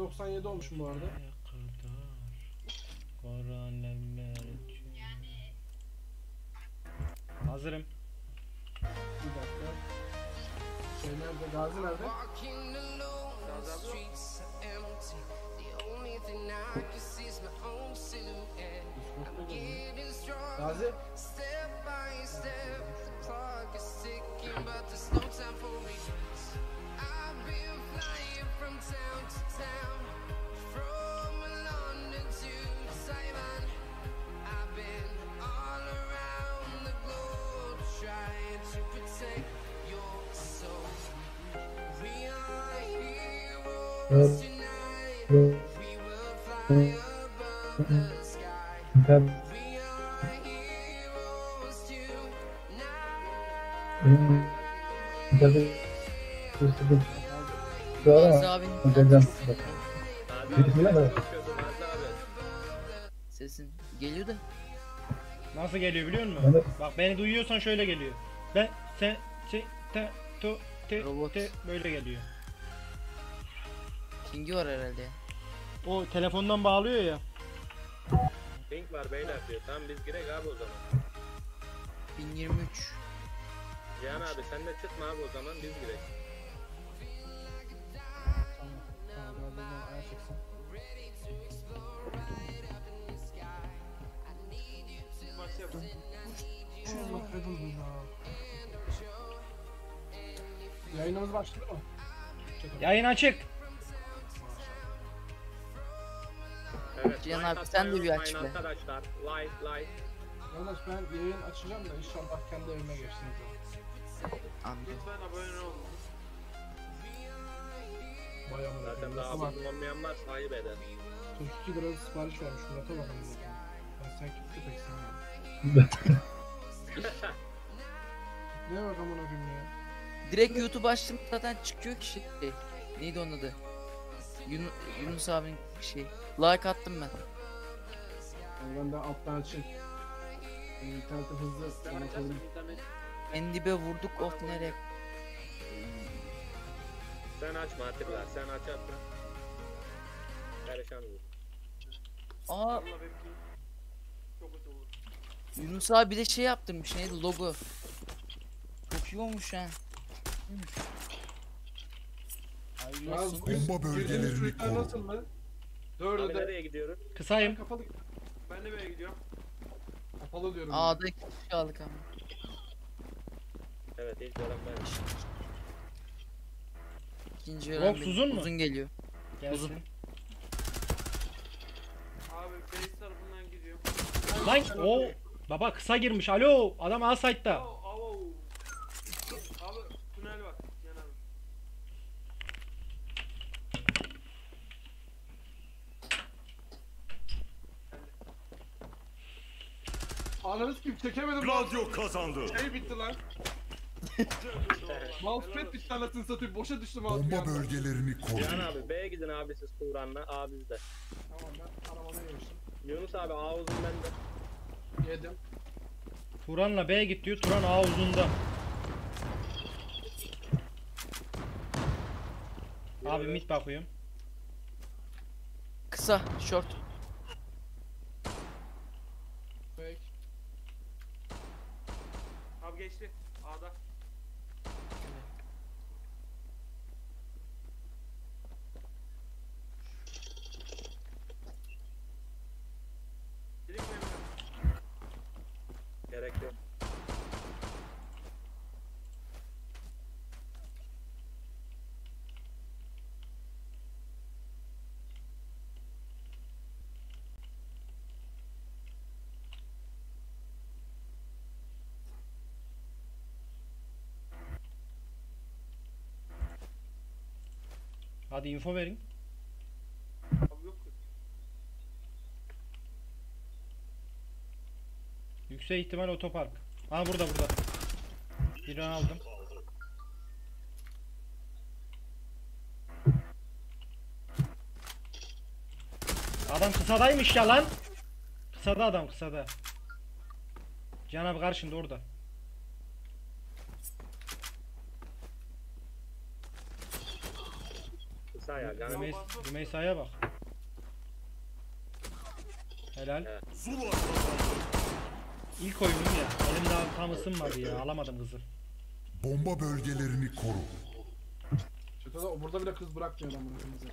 97 olmuşum bu arada. Hazırım. Bir dakika. Şey nerede? Gazi nerede? Walking alone, Birisine mi? tonight. sesin geliyor da. Nasıl geliyor biliyor musun? De- Bak beni duyuyorsan şöyle geliyor. Ben sen se te to te Robot. te böyle geliyor. Kingi var herhalde. O telefondan bağlıyor ya. Pink var beyler diyor. Tamam biz girek abi o zaman. 1023. Cihan abi sen de çıkma abi o zaman biz girek. Yayınımız başladı mı? Yayın açık. Evet. Cihan abi, sen de bir aç be. Arkadaşlar like like. Arkadaş ben yayın açacağım da inşallah kendi evime geçsiniz. Anladım. Bayağı mı Zaten bakayım. daha Nasıl var? abone olmayanlar sahip eder. 42 lira sipariş vermiş. Murat'a bakalım zaten. Ben sen kimse pek sevmiyorum. Ne bak amına koyayım ya. Direkt YouTube açtım zaten çıkıyor ki şey. Neydi onun adı? Yun Yunus abinin şey. Like attım ben. Ben de alttan açayım. Yani İnterneti hızlı internet. En dibe vurduk of nereye? Sen açma Atilla. Sen açarsan. Perişan olur. Aa. Yunus abi bir de şey yaptırmış neydi logo. Çok iyi olmuş ha. Bomba bölgelerini koru. nasıl mı? Dördü Abi de nereye gidiyoruz? Kısayım. kapalı. Ben de böyle gidiyorum. Kapalı diyorum. A'da iki kişi aldık ama. Evet ilk olan ben. İkinci Rox öğren benim. uzun mu? Uzun geliyor. Gelsin. Abi base tarafından gidiyorum. Lan o baba kısa girmiş. Alo adam A site'da. Avo, avo. Abi tünel var. Yan abi. Ananız kim çekemedim. Gladio kazandı. Şey bitti lan. Mousepad bitti anasını satayım. Boşa düştü mouse bir Bomba bölgelerini koru. Cihan abi B'ye gidin abi siz Turan'la. A bizde. Tamam ben arabada yemiştim. Yunus abi A uzun bende. Yedim. Turan'la B git diyor. Turan A uzunda. Abi mid bakıyorum. Kısa, short. Fake. Abi geçti. A'da. Dedik mi Emre? Gerek yok. Hadi info verin. Yüksek ihtimal otopark. Ha burada burada. Birini aldım. Adam kısadaymış ya lan. Kısada adam kısada. Can abi karşında orada. Rümeysa ya. Yani Rümeys Rümeysa'ya bak. Helal. Evet. İlk oyunum ya. Elim daha tam ısınmadı ya. Alamadım kızı. Bomba bölgelerini koru. Çatıda burada bile kız bırakmıyor lan bunu kırmızı.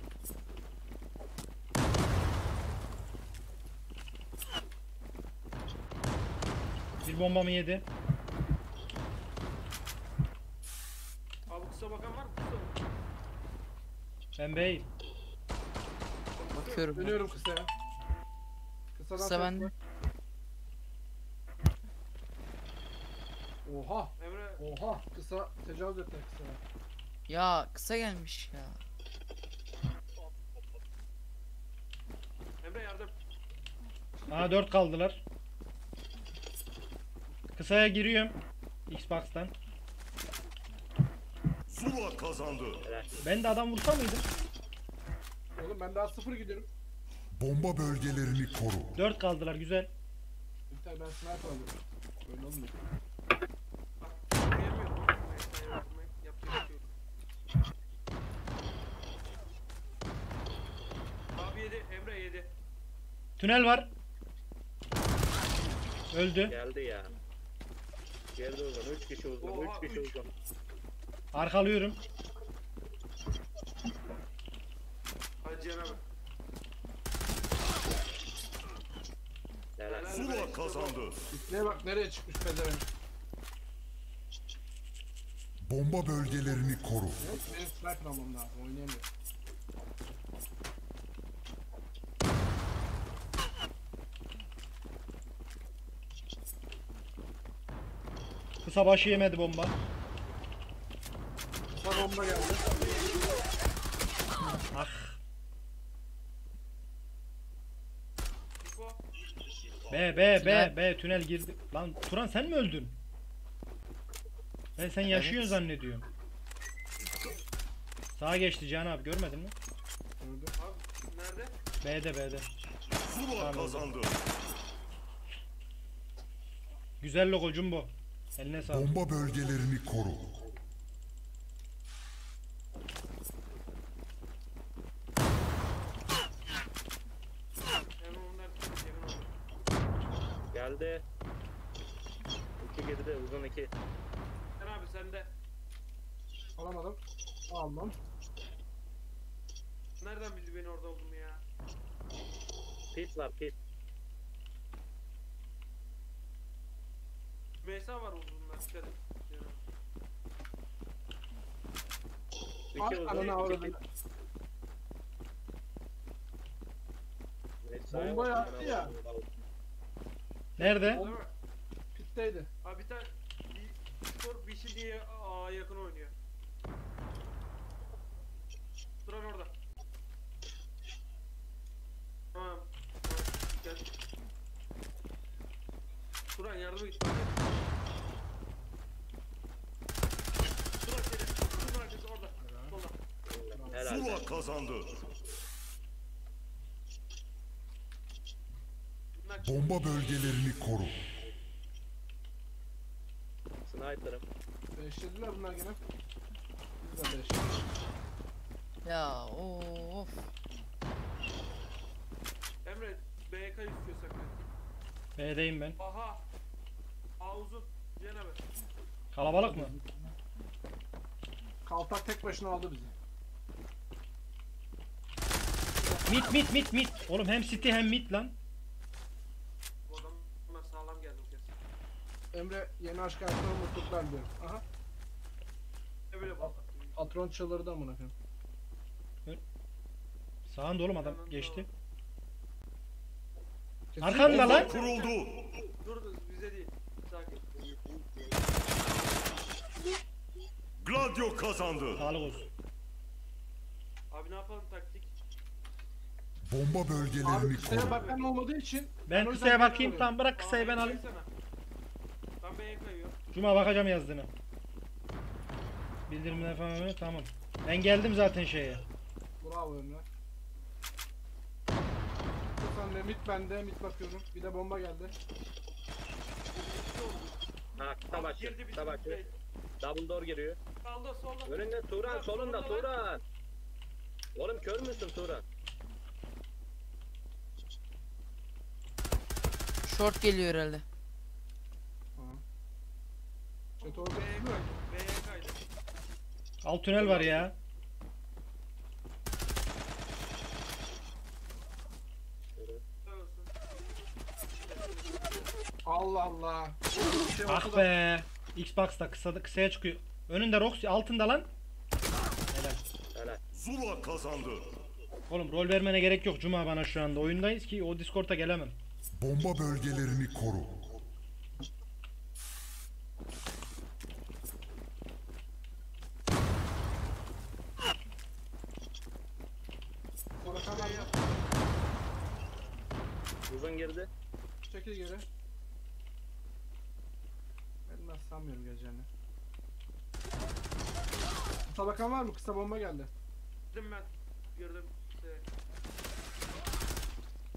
Bir bombamı yedi. Abi kısa bakan var mı? Kısa. Ben bey. Bakıyorum. ben. Dönüyorum kısaya. Kısadan Kısa var. Oha. Emre Oha. Kısa tecavüz etti kısaya. Ya kısa gelmiş ya. Emre yardım. Aa 4 kaldılar. Kısaya giriyorum. Xbox'tan. Zula kazandı. Ben de adam vursa mıydım? Oğlum ben daha sıfır gidiyorum. Bomba bölgelerini koru. 4 kaldılar güzel. Bir tane ben sniper alıyorum. Böyle olmuyor. Abi yedi. Emre yedi. Tünel var. Öldü. geldi ya. Geldi uzun. 3 kişi uzun. Oha, 3 kişi üç. uzun. Arkalıyorum. Hadi. Helal. Zula kazandı. İpliğe bak nereye çıkmış pezevenk. Bomba bölgelerini koru. Evet, benim sniper almam lazım. Oynayamıyorum. Kısa başı yemedi bomba. Bomba geldi. Ah. B B B Tünel. B tünel girdi. Lan Turan sen mi öldün? Ben sen yaşıyorsun zannediyorum. Sağa geçti Can abi görmedin mi? Gördüm. Abi nerede? B'de B'de. Zula kazandı. Güzel logo Jumbo. Eline sağlık. Bomba bölgelerini koru. Hemen onlar yakın Geldi. 2 geride uzun 2. Sen abi sende. Alamadım. Almam. Nereden bildi beni orada olduğumu ya? Pit var pit. Rümeysa var uzunlar. Dikkat et. 2 Ay, uzun. ananı 2 avradını. pit. Rümeysa'ya Bomba bak, yaptı ya. Nerede? Mi? Pitteydi. Abi bir tane bir skor bir şey diye aa, yakın oynuyor. Duran orada. Tamam. Gel. Duran yardıma git. Duran seni. Duran arkası orada. Solda. Helal. Zula kazandı. Bunlar Bomba bölgelerini koru. Sniper'ım. Beşlediler bunlar gene. Biz de beşledik. Ya of. Emre BK istiyorsak. B'deyim ben. Aha. A uzun. Cihan abi. Kalabalık mı? Kaltak tek başına aldı bizi. Mit mit mit mit. Oğlum hem city hem mit lan. Bu adam buna sağlam geldi bu kez. Emre yeni aşk hayatına mutluluklar diyorum. Aha. Ne böyle bak. Patron çıldırdı amına koyayım. Sağında oğlum adam geçti. Arkanda lan. kuruldu. Dur dur bize değil. Sakin. Gladio kazandı. Sağlık olsun. Abi ne yapalım taktik? Bomba Abi bölgelerini kısaya koru. bakan olmadığı için Ben o yüzden kısaya bakayım bekliyorum. tamam bırak kısayı ben alayım. kaysana. B'ye kayıyor. Cuma bakacağım yazdığını. Bildirimler falan tamam. Ben geldim zaten şeye. Bravo Emre. Sen de mit bende mit bakıyorum. Bir de bomba geldi. Ha Abi başı. girdi Kısa bizim başı. şey. Double door giriyor. Solda solda. Önünde Turan solunda. Turan. Oğlum kör müsün Turan? Short geliyor herhalde. Chat orada B'ye tutmuyor. kaydı. B'ye kaydı. Alt tünel var ya. Allah Allah. Bir şey Ah olsa da- be. Xbox'ta kısa, kısaya çıkıyor. Önünde Roxy altında lan. Helal. Helal. Zula kazandı. Oğlum rol vermene gerek yok Cuma bana şu anda. Oyundayız ki o Discord'a gelemem. Bomba bölgelerini koru. Sonra kamera Uzun girdi. çekil geri. Ben nasıl sanmıyorum geleceğini. Tabakan var mı? Kısa bomba geldi. Girdim ben. Girdim. İşte.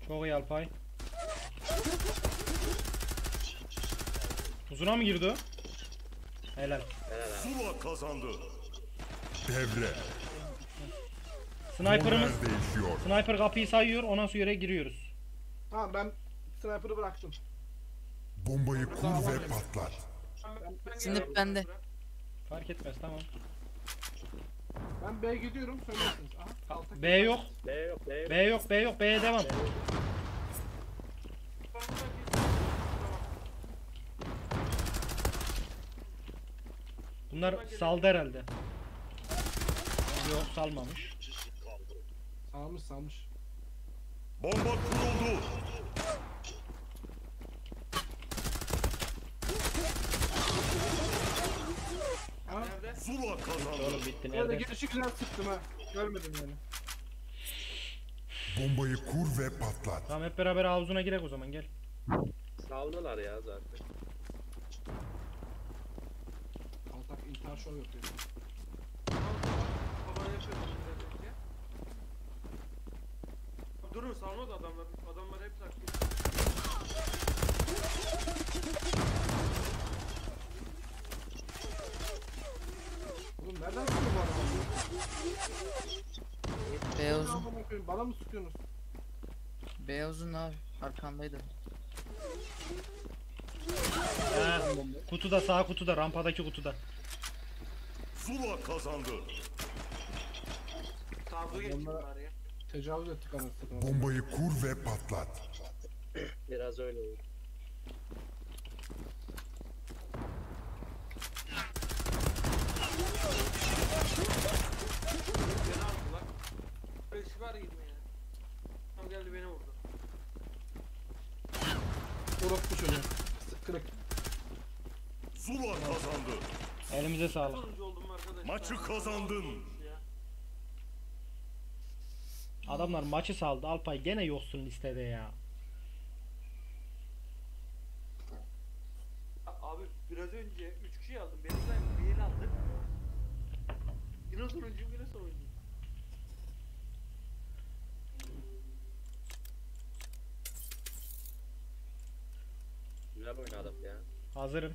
Çok iyi Alpay. Uzuna mı girdi o? Helal. Zula kazandı. Devre. Sniper'ımız değişiyor. Sniper kapıyı sayıyor ondan sonra yere giriyoruz. Tamam ben sniper'ı bıraktım. Bombayı kur ve patlat. Sinip bende. Fark etmez tamam. Ben B'ye gidiyorum söylersiniz. Aha. B yok. B yok B yok. B yok B yok B'ye devam. Bunlar saldı herhalde. Yok salmamış. Salmış salmış. Bomba kuruldu. Nerede? Zula kazandı. Oğlum bitti Nerede nerede? gelişi güzel sıktım ha. Görmedim yani. Bombayı kur ve patlat. Tamam hep beraber havuzuna girek o zaman gel. Saldılar ya zaten. Kaltak intihar şov yapıyor. Baba yapıyordum biraz önce. Durun salmadı adamlar. Adamlar hep saklı. Oğlum nereden sıkıyor bu adam? B uzun. Amına koyayım, Bana mı sıkıyorsunuz? B uzun abi. Arkandaydı. Ha, kutuda sağ kutuda rampadaki kutuda. Zula kazandı. Tabu geçtiler ya. Tecavüz ettik anasını. Bombayı kur ve patlat. Biraz öyle oldu. Beni aldılar. Beşi var yirmi ya. Tam geldi beni vurdu. Orospu çocuğu. Kırık. Zula kazandı. Elimize sağlık. Sonuncu oldum arkadaşlar. Maçı kazandın. Ya. Adamlar maçı saldı. Alpay gene yoksun listede ya. Abi biraz önce 3 kişi aldım. Benim sayemde bir el aldı. Yine sonuncuyum yine sonuncuyum. Güzel oynadık ya. Hazırım.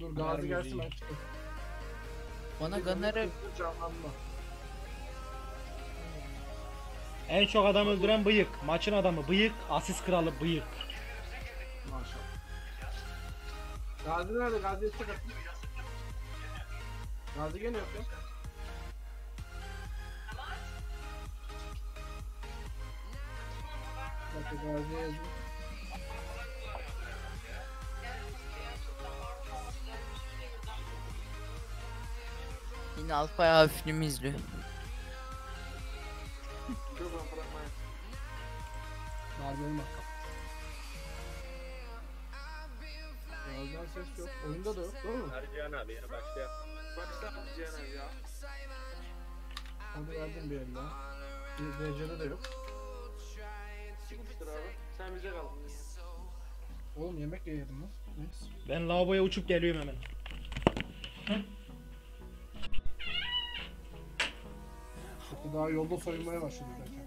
Dur Gazi gelsin ben çıkayım. Bana Gunner'ı Canlanma. En çok adam öldüren bıyık. Maçın adamı bıyık. Asist kralı bıyık. Maşallah. Gazi nerede? Gazi'ye çık atın. Gazi gene yok ya. Gazi'ye yazayım. yine Alpay abi filmi izliyor. Gazi'nin bak. Gazi'den ses yok. Oyunda da yok değil mi? Ercihan abi yeni başlayalım. Başla Cihan abi ya. Hadi verdim bir. Bir DC'de de yok. Çıkmıştır abi. Sen bize ya. Oğlum yemek de yedim lan. Neyse. Ben lavaboya uçup geliyorum hemen. Çünkü daha yolda soyunmaya başladı zaten.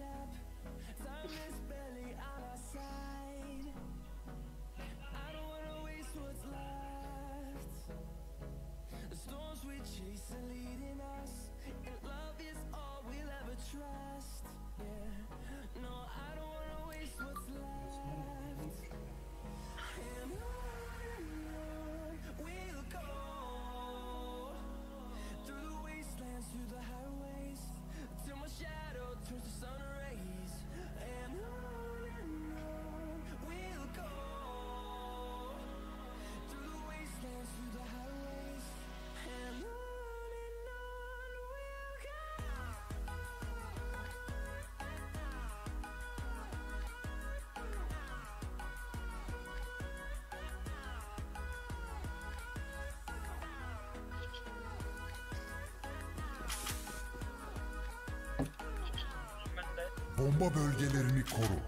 Bomba bölgelerini koru.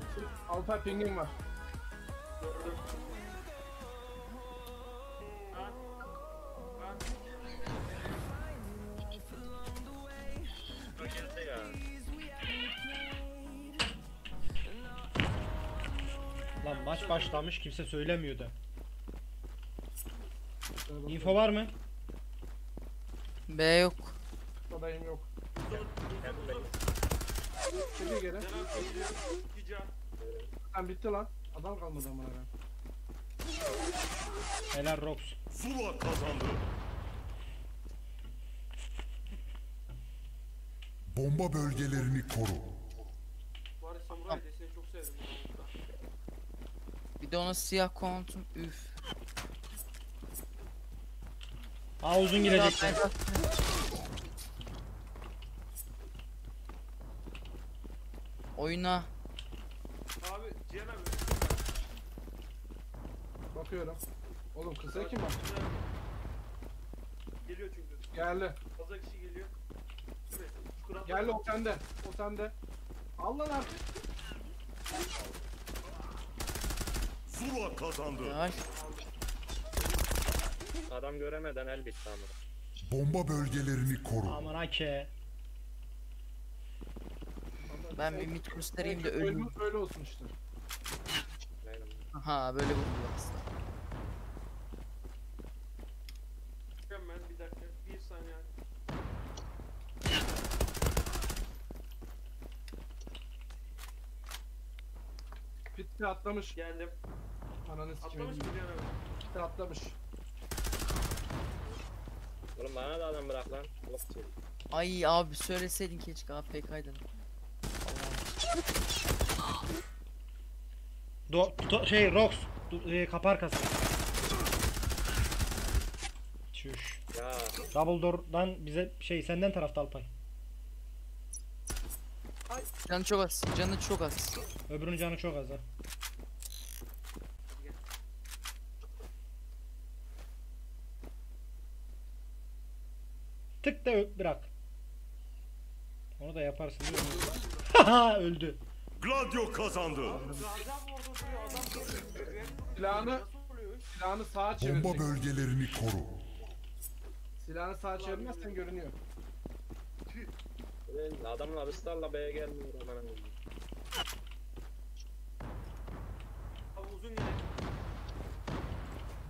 Alpay pingin var. Lan maç başlamış kimse söylemiyordu. Info var mı? B yok. Adayım yok. Kendim benim. Çekil geri. Canan geliyor. İki can. Lan bitti lan. Adam kalmadı amına koyayım. Helal Rox. Zula kazandı. Bomba bölgelerini koru. Ya samuray deseni çok sevdim. Bir de ona siyah kontum. Üf. Aa uzun girecekler. Oyna. Abi Cihan abi. Bakıyorum. Oğlum kısa kim var? Geliyor çünkü. Geldi. Fazla kişi geliyor. Değil mi? Şu kural- Geldi o sende. O sende. Al lan artık. Zula kazandı. Yavaş. Adam göremeden el bitti ama. Bomba bölgelerini koru. Aman hake. Ben bir mit göstereyim de ölüm. Ölüm öyle olsun işte. Aha böyle vurdular aslında. Hemen bir dakika. Bir saniye. Pitti atlamış. Geldim. Ananı sikeyim. Atlamış mı abi? Pitti atlamış. Oğlum bana da adam bırak lan. Ay abi söyleseydin keşke AFK'ydın. Do, do- şey Rox. E, kapı arkası. Çüş. Ya Double door'dan bize şey senden tarafta Alpay. Canı çok az. Canı çok az. Öbürünün canı çok az ha. Tık da bırak. Onu da yaparsın değil mi? Öldü. Gladio kazandı. Silahını, silahını sağa Bomba çevirecek. bölgelerini koru. Silahını sağa çevirmezsen görünüyor. ben adamın arıslarla B'ye gelmiyor aman. Abi uzun yine.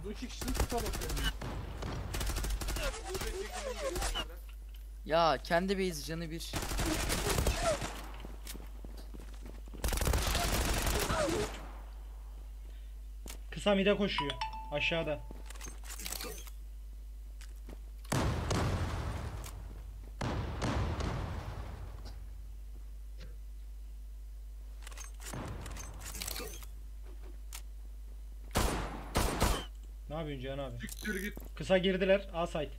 Bu iki kişinin tuta bakıyorum. Ya kendi base canı bir. Kısa mide koşuyor. Aşağıda. Ne yapıyorsun Cihan abi? Siktir git. Kısa girdiler. A site.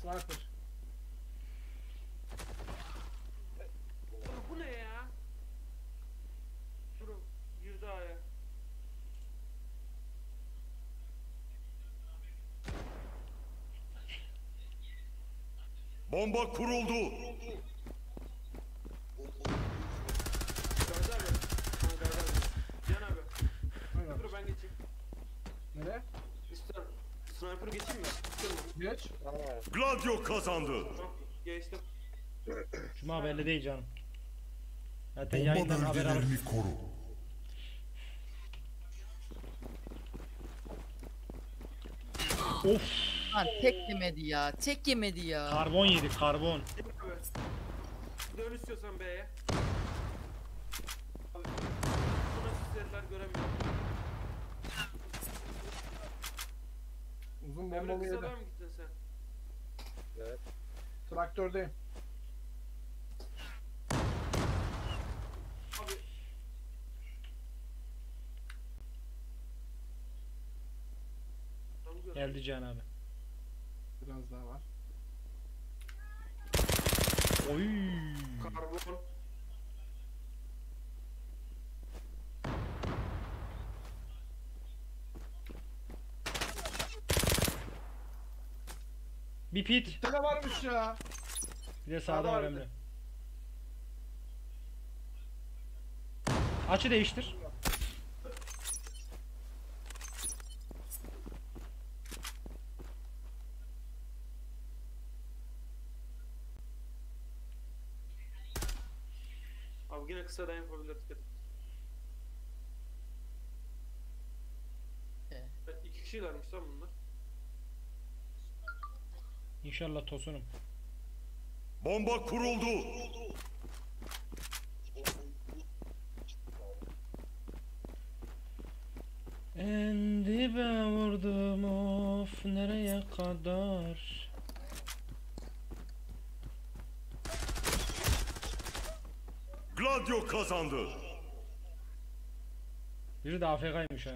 Sniper. Oğlum bu ne ya? Durun. Girdi aya. Bomba kuruldu. Gazi abi. Ha Gazi abi. Cihan abi. Aynen. Dur ben geçeyim. Nereye? İster. Sniper geçeyim mi? İstiyor musun? Geç. Gladio kazandı. Tamam. Geçtim. Cuma belli değil canım. Zaten Bomba yayından haber alıp bölgelerini koru. Of Lan tek yemedi ya. Tek yemedi ya. karbon yedik karbon. Dön istiyorsan B'ye. Sizler göremiyorum. Uzun Emre bombalı yedi. kısadan mı gittin sen? evet. Traktördeyim. Abi. Geldi Cihan abi. Biraz daha var. Oy. Karbon. Bir pit. Tele varmış ya. Bir de sağda Sağda var vardı. Emre. Açı değiştir. Abi yine kısa dayan yapabilir dikkat et. Ee. Evet, iki kişilermiş lan bunlar. İnşallah tosunum. Bomba kuruldu. En dibe vurdum of nereye kadar? Gladio kazandı. Biri de AFK'ymış ha.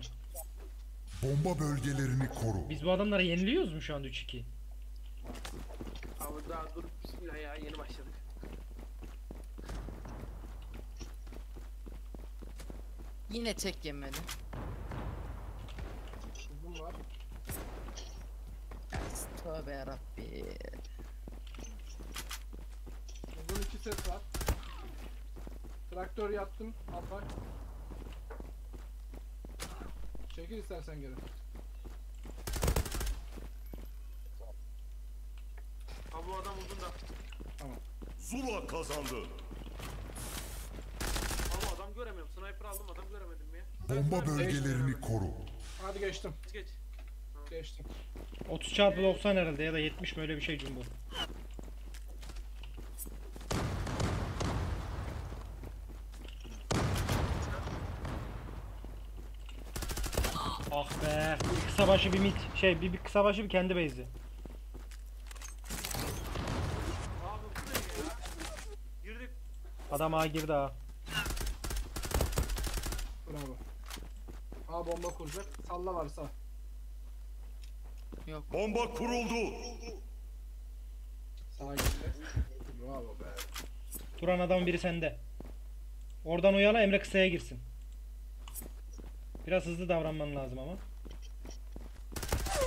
Bomba bölgelerini koru. Biz bu adamları yeniliyoruz mu şu anda 3-2? Abi daha dur bismillah ya yeni başladık. Yine tek yemedi. Uzun var. Tövbe yarabbi. Uzun iki set var. Traktör yattım. Al bak. Çekil istersen geri. Abi bu adam uzun da. Zula kazandı. Abi adam göremiyorum. Sniper aldım adam göremedim ya. Bomba bölgelerini koru. Hadi geçtim. Geç geç. Geçtim. 30 çarpı 90 herhalde ya da 70 mi öyle bir şey Jumbo. Bir kısa başı bir mit. Şey bir, bir kısa başı bir kendi base'i. Adam ağa girdi ha. Bravo. A bomba kuracak. Salla varsa. Yok. Bomba kuruldu. Sağa gitti. Bravo be. Duran adam biri sende. Oradan uyala Emre kısaya girsin. Biraz hızlı davranman lazım ama.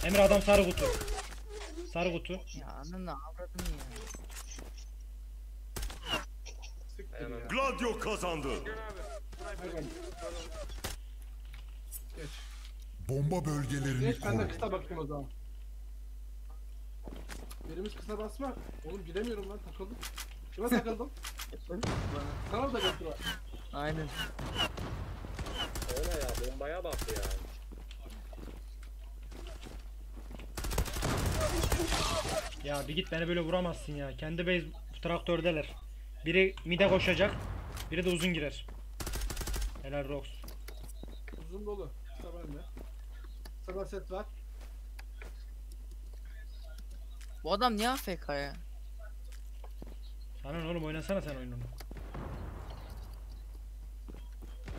Emre adam sarı kutu. Sarı kutu. Ya ananı avradın ya. Gladio kazandı. Bomba bölgelerini Geç ben de kısa bakayım o zaman. Birimiz kısa basma. Oğlum gidemiyorum lan takıldım. Kime takıldım? Sana da götür. Aynen. Ne ya bombaya bak ya. Ya bir git beni böyle vuramazsın ya. Kendi base traktördeler. Biri mide koşacak. Biri de uzun girer. Helal Rox. Uzun dolu. Bende. Kısa set var. Bu adam niye AFK ya? Sana ne oğlum oynasana sen oyununu.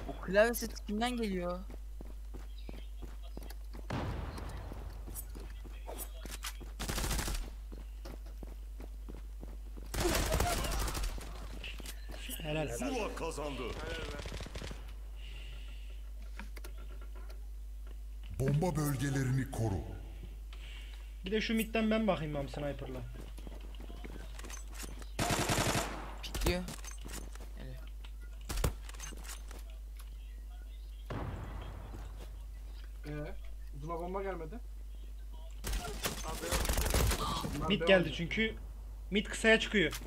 O klavyesi kimden geliyor? Helal. Zula kazandı. Bomba bölgelerini koru. Bir de şu midden ben bakayım am sniper'la. Pikliyor. Ee, uzuna bomba gelmedi. Mid geldi çünkü. Mid kısaya çıkıyor.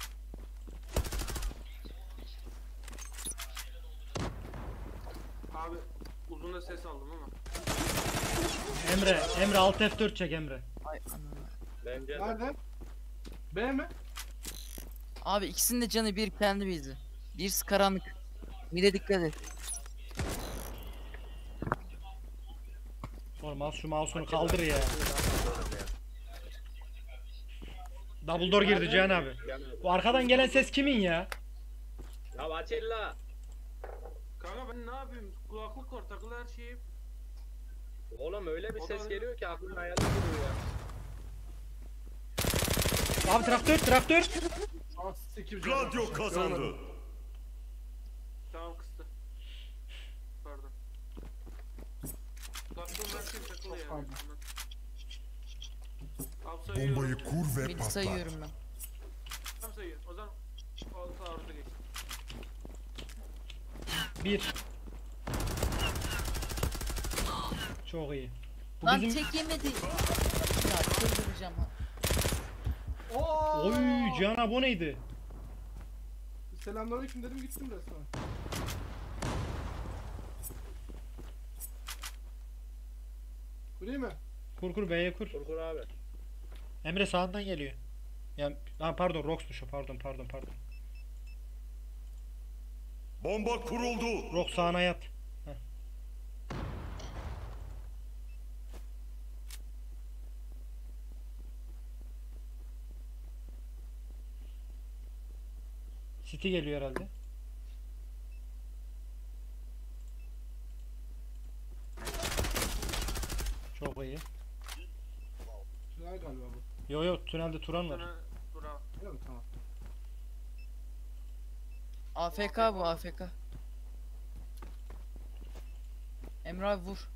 Abi uzun da ses aldım ama. Emre, Emre alt F4 çek Emre. Ay ananı. Bence de. Nerede? B mi? Abi ikisinin de canı bir kendi bizi. Birisi karanlık. Mide dikkat et. Oğlum al şu mouse'unu kaldır ya. Double door girdi Cihan abi. Bu arkadan gelen ses kimin ya? Ya Açella. Kanka ben ne yapayım? Kulaklık var takılı her şeyi. Oğlum öyle bir ses geliyor ki aklın hayalini kuruyor ya. Abi traktör, traktör. Sikim Gladio canım. kazandı. Tamam kıstı. Pardon. Kulaklığım her şey takılı yani. Pardon. Abi sayıyorum. Bombayı kur ve Midi patlat. sayıyorum ben. Tam sayıyorum. O zaman altı arıza geç. 1. Çok iyi. Bu Lan bizim... tek yemedi. Ya çıldıracağım ha. Oo! Oy Cihan abi o neydi? Selamünaleyküm dedim gittim resmen. Kurayım mı? Kur kur B'ye kur. Kurkur abi. Emre sağından geliyor. Ya ha, pardon Rox'muş o pardon pardon pardon. Bomba kuruldu. Rox sağına yat. Heh. City geliyor herhalde. Çok iyi. Tünel galiba bu. Yo yo tünelde Turan var. Öyle mi? Tamam. AFK bu AFK. Emre abi vur.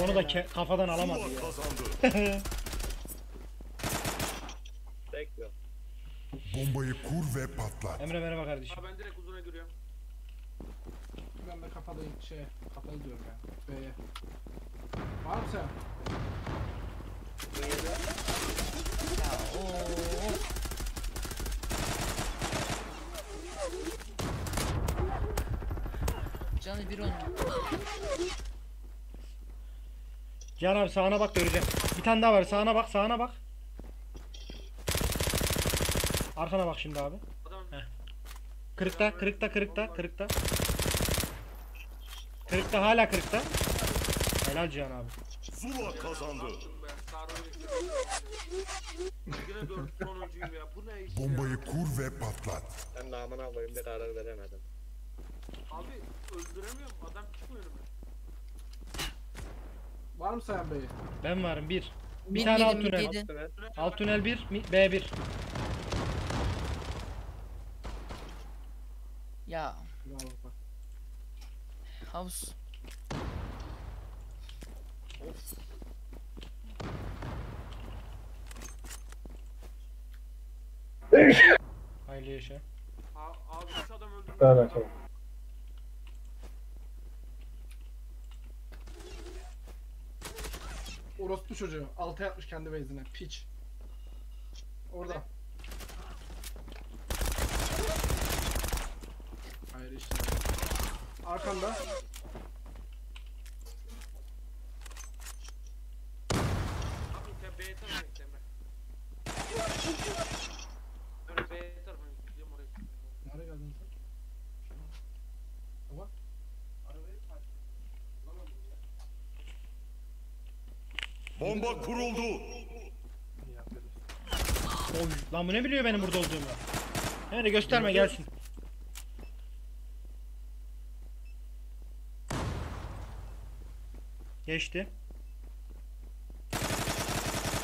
Onu da ke- kafadan alamadı ya. kazandı. Bombayı kur ve patlat. Emre merhaba kardeşim. Abi ben direkt uzuna giriyorum. Ben de kafadayım şey kapalı diyorum ya. B'ye. Var mı sen? Ya oo. Canı bir onun. Cihan abi sağına bak göreceğim. Bir tane daha var sağına bak sağına bak. Arkana bak şimdi abi. Adam Kırıkta kırıkta kırıkta kırıkta. Kırıkta hala kırıkta. Helal Cihan abi. Zula kazandı. Bombayı kur ve patlat. Ben de amına koyayım bir karar veremedim. Abi öldüremiyorum. Adam çıkmıyor önüme. Var mı sen B'ye? Ben varım bir. Bir tane alt tünel. Alt tünel 1, B1. Ya havuz. Hayırlı yaşa. Abi üç adam öldürdü. Evet, evet. Orospu çocuğu. Alta yapmış kendi base'ine. Piç. Orada. Hayır işte. Arkanda. Abi sen B tarafına git Emre. Emre B tarafına git. Gidiyorum oraya. Nereye geldin sen? Baba. Bomba kuruldu. Oy, lan bu ne biliyor benim burada olduğumu? Emre gösterme gelsin. Geçti.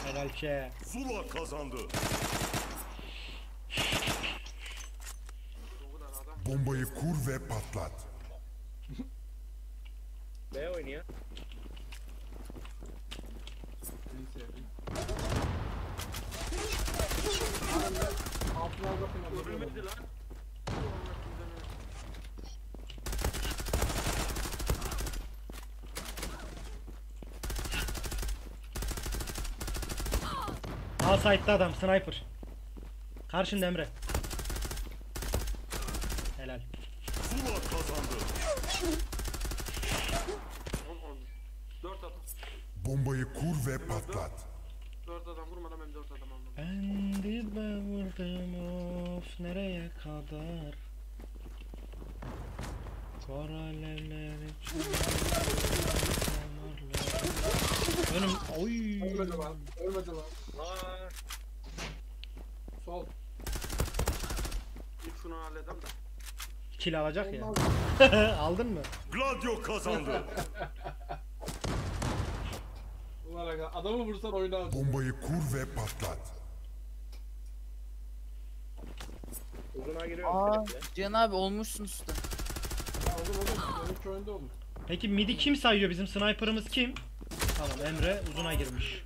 Helal ke. Zula kazandı. Bombayı kur ve patlat. B oynuyor. Altına bakın. Görülmedi lan. A site'da adam sniper. Karşında Emre. Helal. Zula kazandı. Dört adam. Bombayı kur ve patlat. Dört adam vurmadan ben dört adam aldım. Ben dibe vurdum of nereye kadar Kor alevler içinde Önüm oy Ölmedi lan. Ölmedi lan. Aa, Sol. İlk şunu halledem de. kill alacak ya. Aldın mı? Gladio kazandı. Ulan aga adamı vursan oyunu al. Bombayı kur ve patlat. uzuna giriyorum Aa. Cihan abi olmuşsun usta. Ya oyunda. Peki midi kim sayıyor bizim sniper'ımız kim? Tamam Emre uzuna girmiş.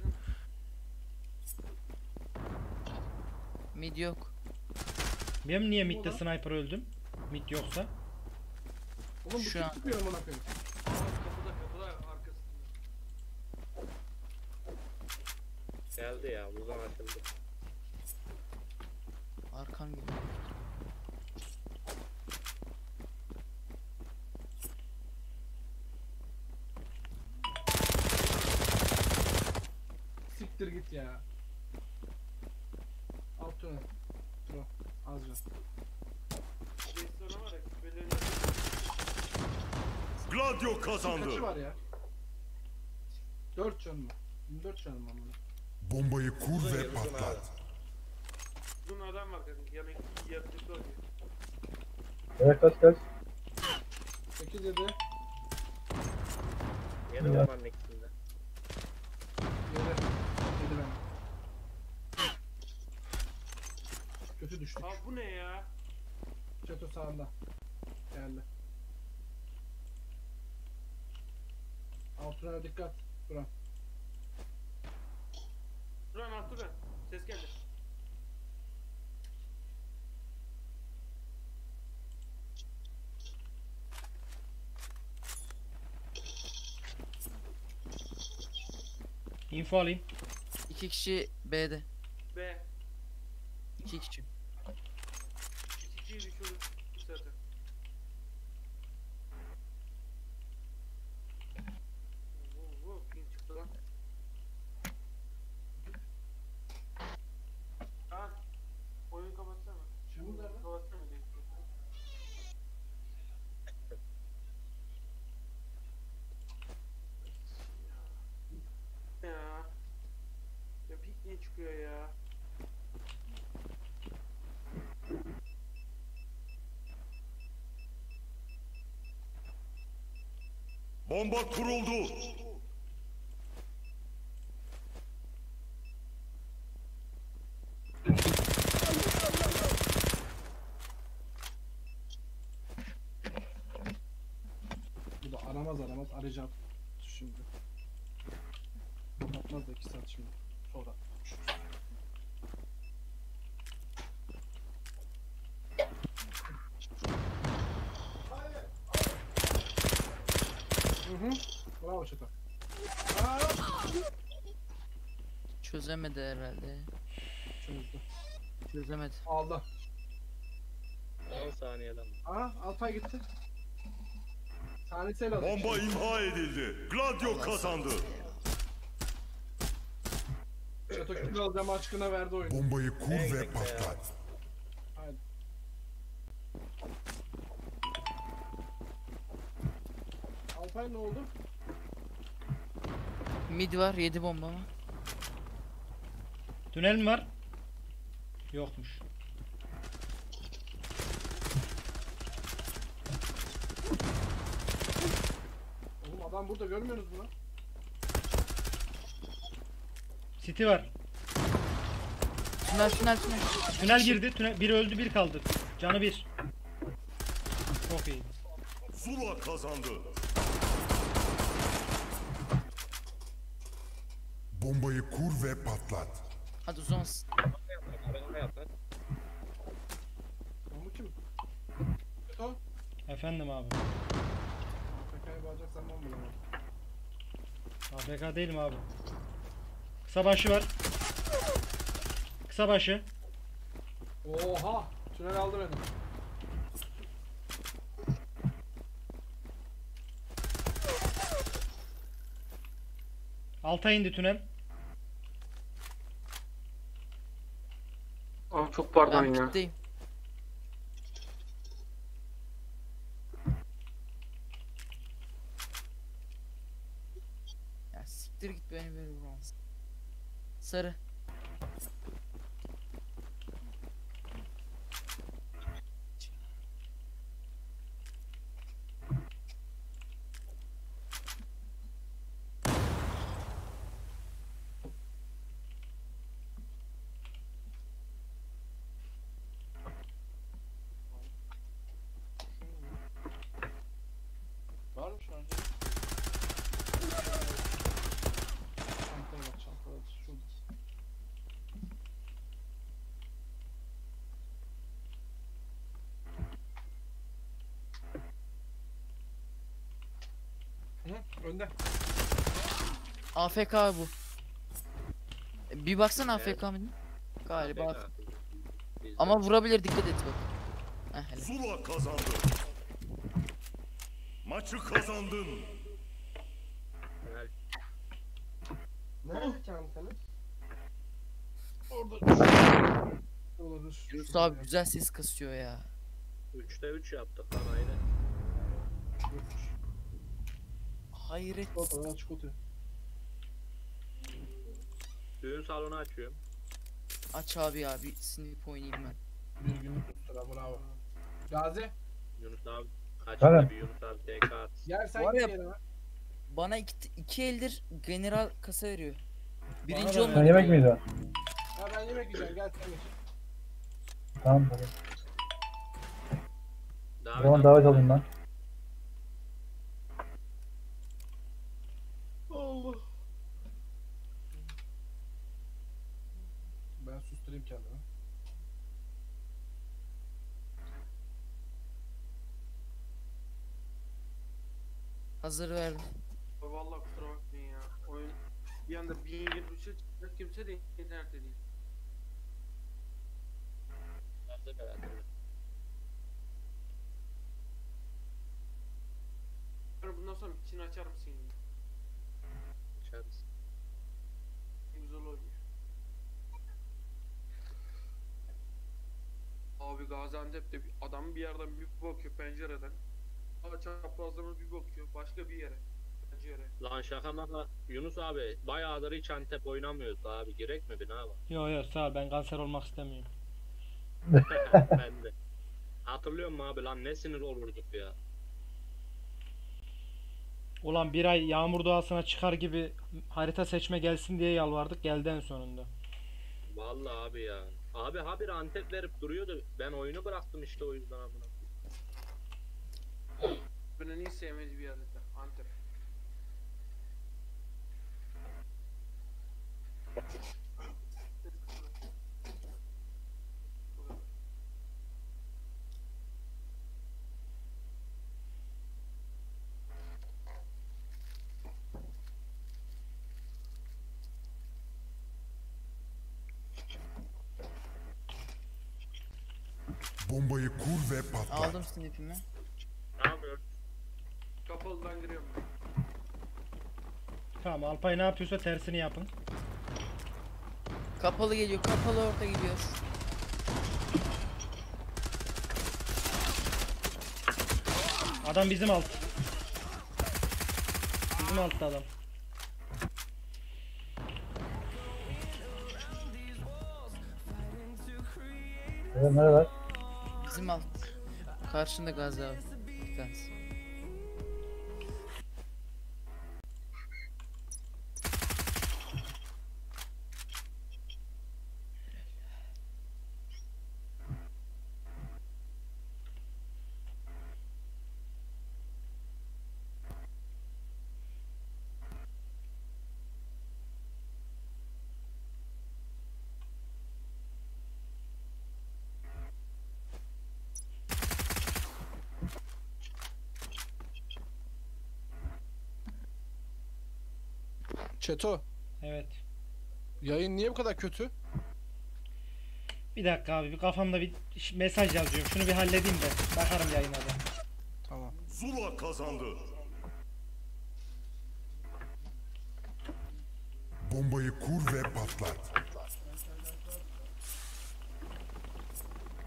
Mid yok. Benim niye midde sniper öldüm? Mid yoksa. Oğlum bu Şu kim an. sıkıyor amına koyayım? Kapıda kapıda arkasında. Geldi ya uzan açıldı. Arkam gibi. Siktir git ya. Alt tünel. Pro. Az can. Restorana var ya. Küpelerine. Gladio Kaçı kazandı. var ya? 4 can mı? 24 can mı amına? Bombayı kur Uzun ve abi. patlat. Uzun adam var kanka. Yanı yaklaşık oluyor. Evet kaç kaç. 8 7 Yeni bombanın ikisinde. Yere. 7 ben. Kötü düştük. Abi bu ne ya? Çatı sağında. Geldi. Altına dikkat. Buran. Duran alt Duran. Ses geldi. Info alayım. İki kişi B'de. B. İki kişi. İki kişiyi düşürdük zaten. Oo, oo, ping çıktı lan. Kaan, oyunu kapatsana. Şimdi nerede? Kapatsana direkt. Ya. Ya ping niye çıkıyor ya? Bomba kuruldu. Bu da aramaz aramaz arayacağım şimdi. Kapatmaz da 2 saat şimdi. Sonra. Hı. Bravo çatak. Çözemedi herhalde. çözdü. Çözemedi. Aldı. 10 saniyeden. Aa Alpay gitti. Tanesi el aldı. Bomba imha edildi. Gladio kazandı. Çatak kim alacağım aşkına verdi oyunu. Bombayı kur ve patlat. Haydi. Alpay ne oldu? Mid var 7 bomba mı? Tünel mi var? Yokmuş. Oğlum adam burada görmüyorsunuz mu lan? City var. Tünel tünel tünel. Tünel girdi. Tünel biri öldü, bir kaldı. Canı bir. Çok iyi. Zula kazandı. Bombayı kur ve patlat. Hadi uzamasın. Ben yapar. O mu kim? O. Efendim abi. AFK'ya bağlayacaksan ben bulamam. AFK değilim abi. Kısa başı var. Kısa başı. Oha! Tünel aldı beni. Alta indi tünel. Çok pardon Ben ya. pitteyim. Ya siktir git beni vuramazsın. Sarı. Var mı şu an? Çantaya bak çantada şurada. Hı, önde. AFK bu. E, Bir baksana AFK mı? Galiba. AFK. Ama vurabilir dikkat et bak. Heh. Zula kazandı. Maçı kazandın. Nerede çantanız? Orada. Olabilir. Yunus abi güzel ses kasıyor ya. 3'te 3 yaptık lan ayrı. Hayret. Çikolata, ben çikolata. Düğün salonu açıyorum. Aç abi ya bir snip oynayayım ben. Bir günlük tuttura bravo. Gazi Yunus abi Tabii. açtı bir Yunus abi TK at. gel sen Var gel ya-. Bana iki, iki eldir general kasa veriyor. Birinci da- Sen olmadı. yemek miydi o? Ha ben yemek yiyeceğim gel sen geç. Tamam tamam. O zaman davet alayım ben. Ben susturayım kendimi. Hazır verdim. Vallahi kusura bakmayın ya. Oyun bir anda 1023'e çıkacak kimse de internette değil. Nerede beraber? Bundan sonra içini açar mısın? Açarız. Güzel oynuyor. Abi Gaziantep'te bir adam bir yerden bir bakıyor pencereden. Çaprazlama bir bakıyor başka bir yere. Pencere. Lan şaka maka. Yunus abi bayağıdır hiç Antep oynamıyoruz abi. Gerek mi bir ne yapalım? Yo yo sağ ol ben kanser olmak istemiyorum. ben de. Hatırlıyor musun abi lan ne sinir olurduk ya. Ulan bir ay yağmur doğasına çıkar gibi harita seçme gelsin diye yalvardık geldi en sonunda. Vallahi abi ya. Abi habire Antep verip duruyordu. Ben oyunu bıraktım işte o yüzden amına. Ben en iyi sevmediği bir harita. Antep. Bombayı kur ve patlat. Aldım snipimi. Kapalıdan giriyorum ben. Tamam Alpay ne yapıyorsa tersini yapın. Kapalı geliyor. Kapalı orta gidiyor. Adam bizim alt. Bizim altta adam. Evet nereler? Bizim alt. Karşında Gazi abi. Dikkat. Çeto Evet. yayın niye bu kadar kötü? Bir dakika abi bir kafamda bir mesaj yazıyorum. Şunu bir halledeyim de bakarım yayına da. Tamam. Zula kazandı. Bombayı kur ve patlat.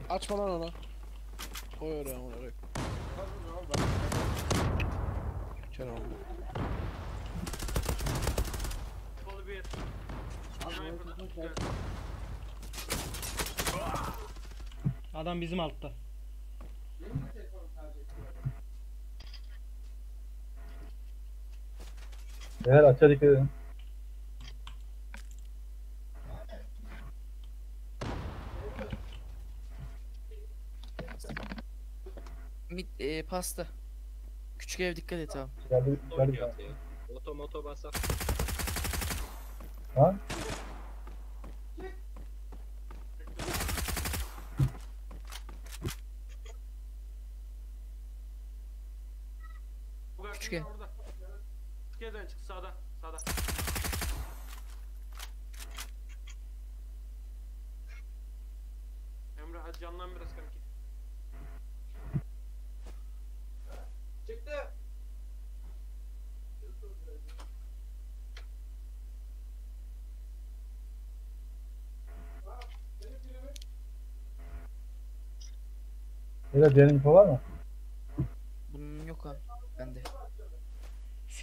Açma lan onu. Koy oraya onu oraya. Kenan. Kapalı bir. Sniper'dan dikkat. Adam bizim altta. Eğer açığa dikkat edin. Mid, e, pasta. Küçük ev dikkat et abi. Geldi, geldi. Moto moto basak. Lan Küçük ev. yerden çık sağda. Sağda. Emre hadi canlan biraz kanki. Çıktı. Beyler diğer info var mı? Bunun yok abi. Bende.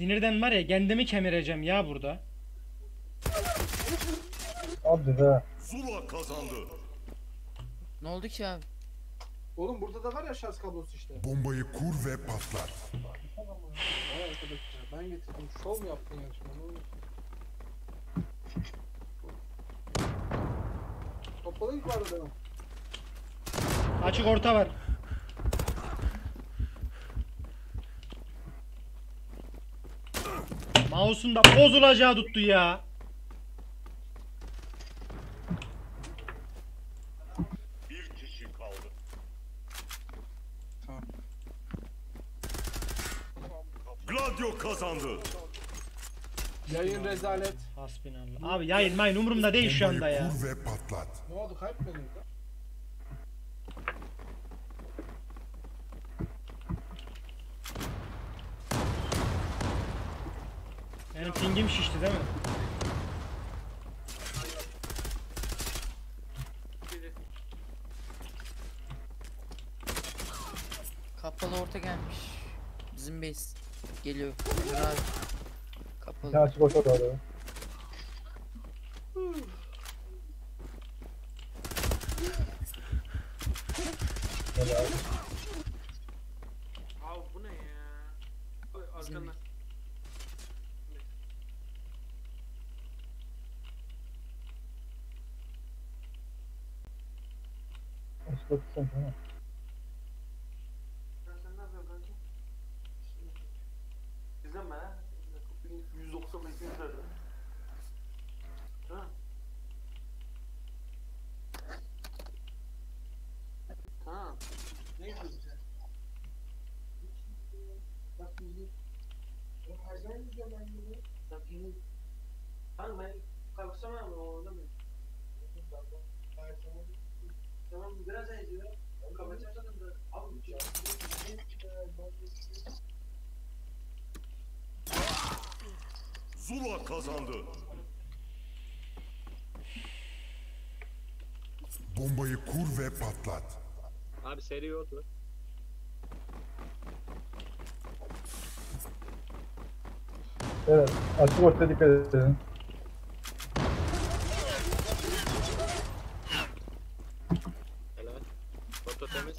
Sinirden var ya kendimi kemireceğim ya burada. Abi be. Zula kazandı. Ne oldu ki abi? Oğlum burada da var ya şarj kablosu işte. Bombayı kur ve. Vay ya ben getirdim. Şov mu yaptın yarışma? Ne oluyor? Topladı ilk vardı demek. Açık orta var. Mouse'un da bozulacağı tuttu ya. Bir kişi kaldı. Tamam. Gladio kazandı. Yayın rezalet. Hasbinallah. Abi yayın mayın umurumda değil şu anda ya. kur ve patlat. Ne oldu kaybetmediniz Benim pingim şişti değil mi? Kapalı orta gelmiş. Bizim base. Geliyor. Dur abi. Kapalı. açık orta doğru. Helal. Abi bu ne ya? Arkandan. Açık orta sen tamam. Sen, sen ne yapıyorsun kanki? İzlenme ha. 190 metre izledi. Tamam. Tamam. Ne yapıyorsun sen? Bak şimdi. Her zaman izliyorum ben bunu. Bak şimdi. Tamam ben kalksam ama orada mı? Tamam biraz izliyorum. Kapatacağım zaten da. Abi ya. Zula kazandı. Bombayı kur ve patlat. Abi seri otur. Evet. Açık orta dikkat edin. Helal. Foto temiz.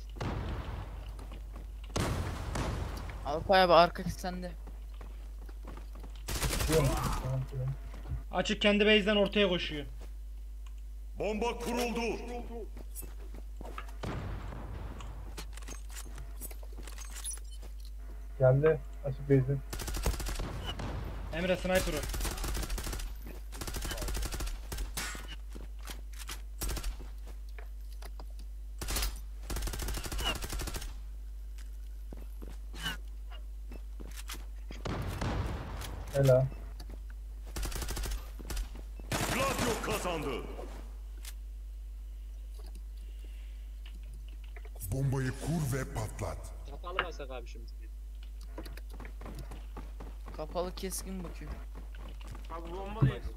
Alpay abi arka sende. Açık kendi base'den ortaya koşuyor. Bomba kuruldu. Geldi. Açık base'in. Emre sniper'ı. Helal. Gladio kazandı. Bombayı kur ve patlat. Kapalı basak abi şimdi. Kapalı keskin bakıyor. Abi bomba da eksik.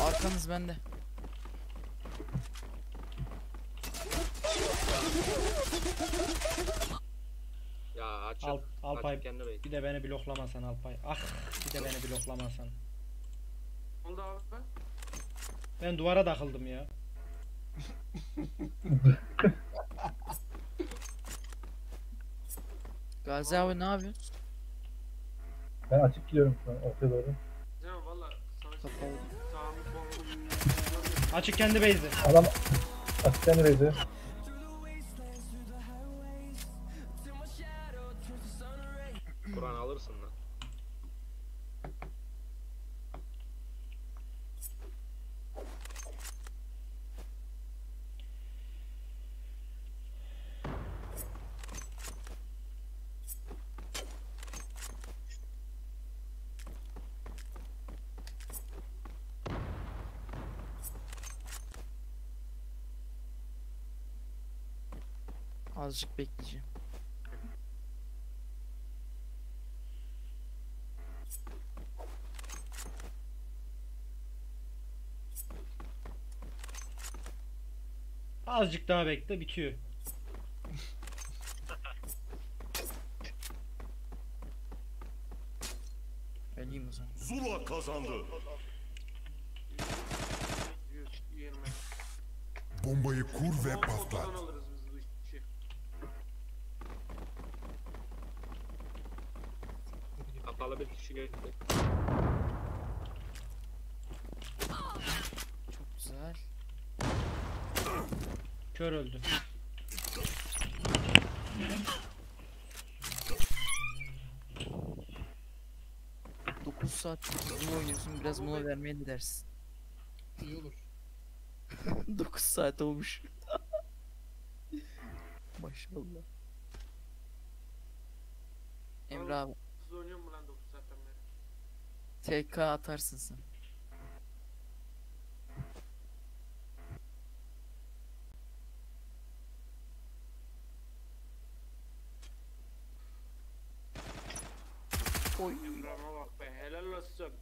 Arkanız bende. Ya açık. Al, Alpay bir de beni bloklamasan Alpay. Ah bir de beni bloklamasan. Oldu abi. Ben duvara takıldım ya. Gazi abi ne yapıyorsun? Ben açık gidiyorum şu an ortaya doğru. Canım valla sana Kapalı. sağımı bomba Açık kendi base'i. Adam açık kendi base'i. Azıcık bekleyeceğim. Azıcık daha bekle bitiyor. Öleyim o zaman. Zula kazandı. 120. Bombayı kur ve patlat. Oradan alırız biz bu işi. Kapalı bir kişi geçti. Çok güzel. Kör öldü. Dokuz saat çok hızlı oynuyorsun. Biraz mola vermeye ne dersin? İyi olur. 9 saat olmuş. Maşallah. Emre abi Siz oynuyor mu lan 9 saatten beri? TK atarsın sen. Oy. Emre'me bak be helal olsun.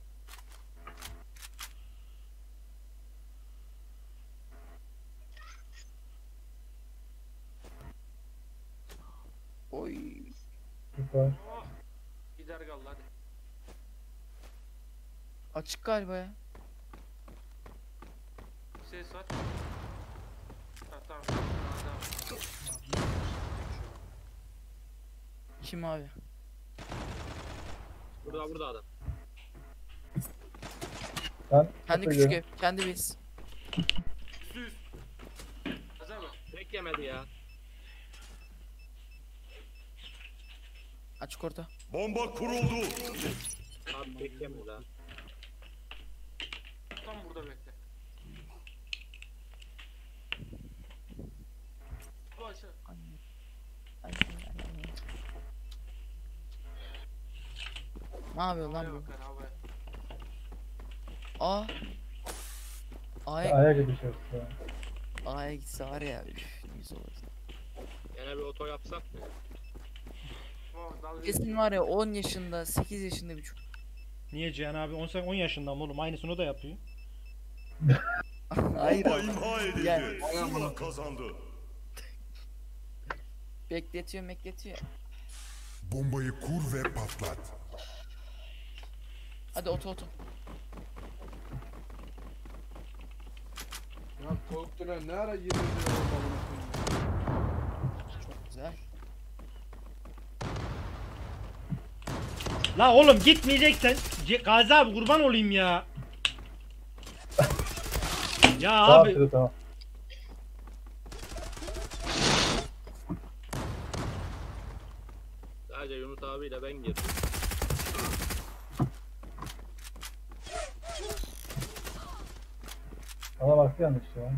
Oy. Oh. Gider gal hadi. Açık galiba ya. Ses aç. Ha tamam. Kim abi? Burada burada adam. Ben Kendi küçük ev. Kendi biz. Üst. Hazır mı? Tek yemedi ya. Açık orta. Bomba kuruldu. Abi tek yemedi ha. Tam burada bekle. Bu aşağı. Ne yapıyor lan bu? A. A'ya Aya gidişiyoruz ya. A'ya gitse var ya. Güzel olur. Yine bir oto yapsak mı? Kesin var ya 10 yaşında 8 yaşında bir çocuk. Niye Cihan abi 10, 10 yaşında mı oğlum? Aynısını o da yapıyor. Hayır Bomba imha edildi. Yani- Zula kazandı. Bekletiyor bekletiyor. Bombayı kur ve patlat. Hadi oto oto. Ya döner ne ara 20 lira balonu Çok güzel. La oğlum gitmeyeceksen C- Gazi abi kurban olayım ya. ya Tamam abi Filo, tamam. Sadece Yunus abiyle ben girdim. Bana baktı yanlış ya.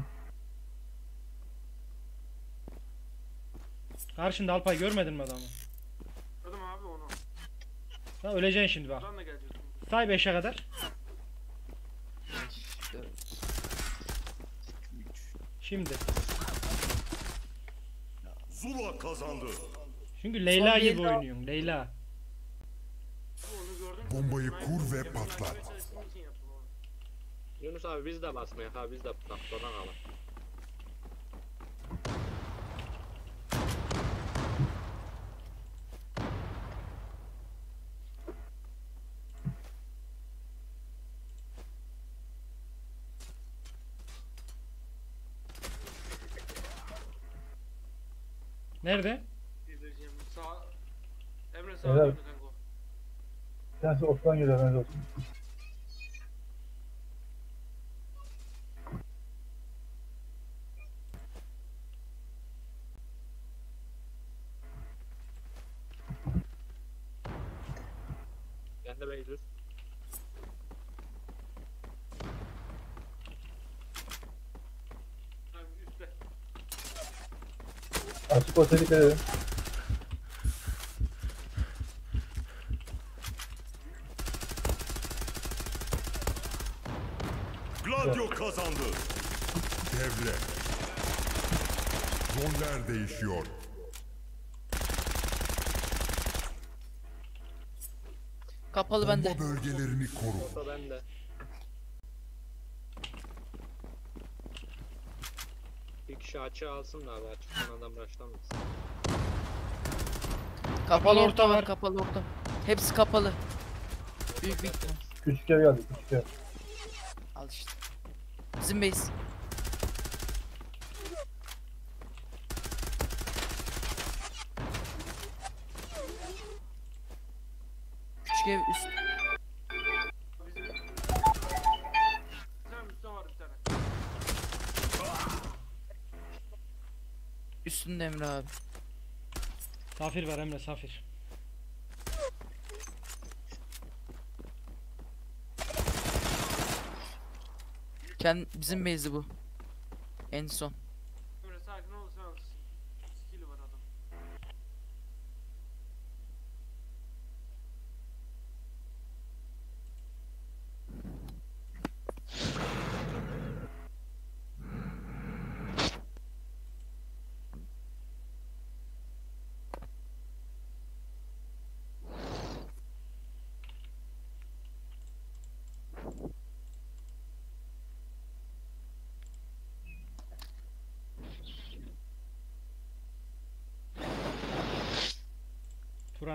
karşında Alpay görmedin mi adamı? Abi. Ha öleceksin şimdi bak. Buradan da geleceğiz. Say 5'e kadar. 5, 4, 3. Şimdi. Zula kazandı. Çünkü Leyla Son gibi daha. oynuyorsun. Leyla. Onu gördüm. Bombayı kur ve patlat. Yunus abi biz de basmaya ha biz de traktordan alalım. Nerede? İzleyeceğim. Sağ... Emre sağa Evet. dönüyor kanka o. Bir tanesi Osman geliyor bence olsun. Spot'a dikkat. Gladio kazandı. Devre. Roller değişiyor. Kapalı bende. Bomba bölgelerini koru. Kapalı bende. Kişi açığı alsın da abi açıktan adam başlamasın. Kapalı orta var. Kapalı orta. Hepsi kapalı. Büyük büyük. ihtimal. Küçük ev geldi küçük ev. Al işte. Bizim base. Küçük ev üst. Üstünde Emre abi. Safir ver Emre safir. Kend bizim base'i bu. En son. Emre sakin ol sen al. Skill'i var adam.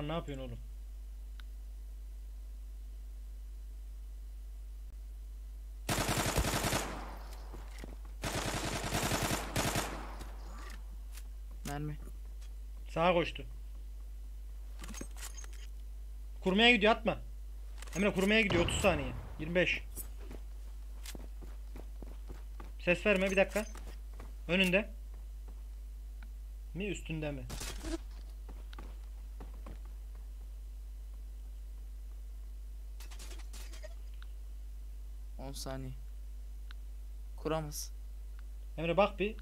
Turan ne yapıyorsun oğlum? Mermi. Sağa koştu. Kurmaya gidiyor atma. Emre kurmaya gidiyor 30 saniye. 25. Ses verme bir dakika. Önünde. Mi üstünde mi? Saniye. Kuramaz. Emre bak bir.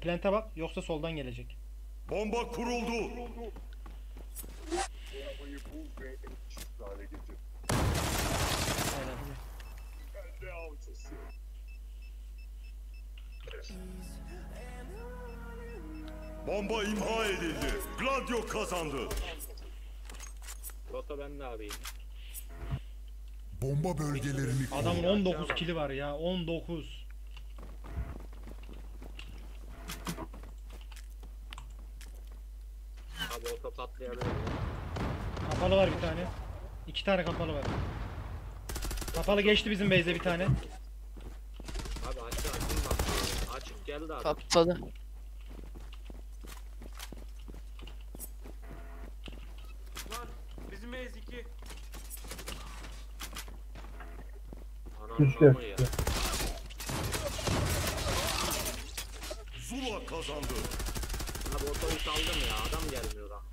Plante bak yoksa soldan gelecek. Bomba kuruldu. Bomba imha edildi. Gladio kazandı. Oto bende abi. Bomba bölgelerini koru. Adamın 19 kili var ya 19. Abi oto patlayabilir. Kapalı var bir tane. İki tane kapalı var. Kapalı geçti bizim base'e bir tane. Abi açık açık bak. Açık geldi abi. Kapalı. Lan bizim base 2. Ya. Zula kazandı. Abi otoyu saldım ya adam gelmiyor tamam.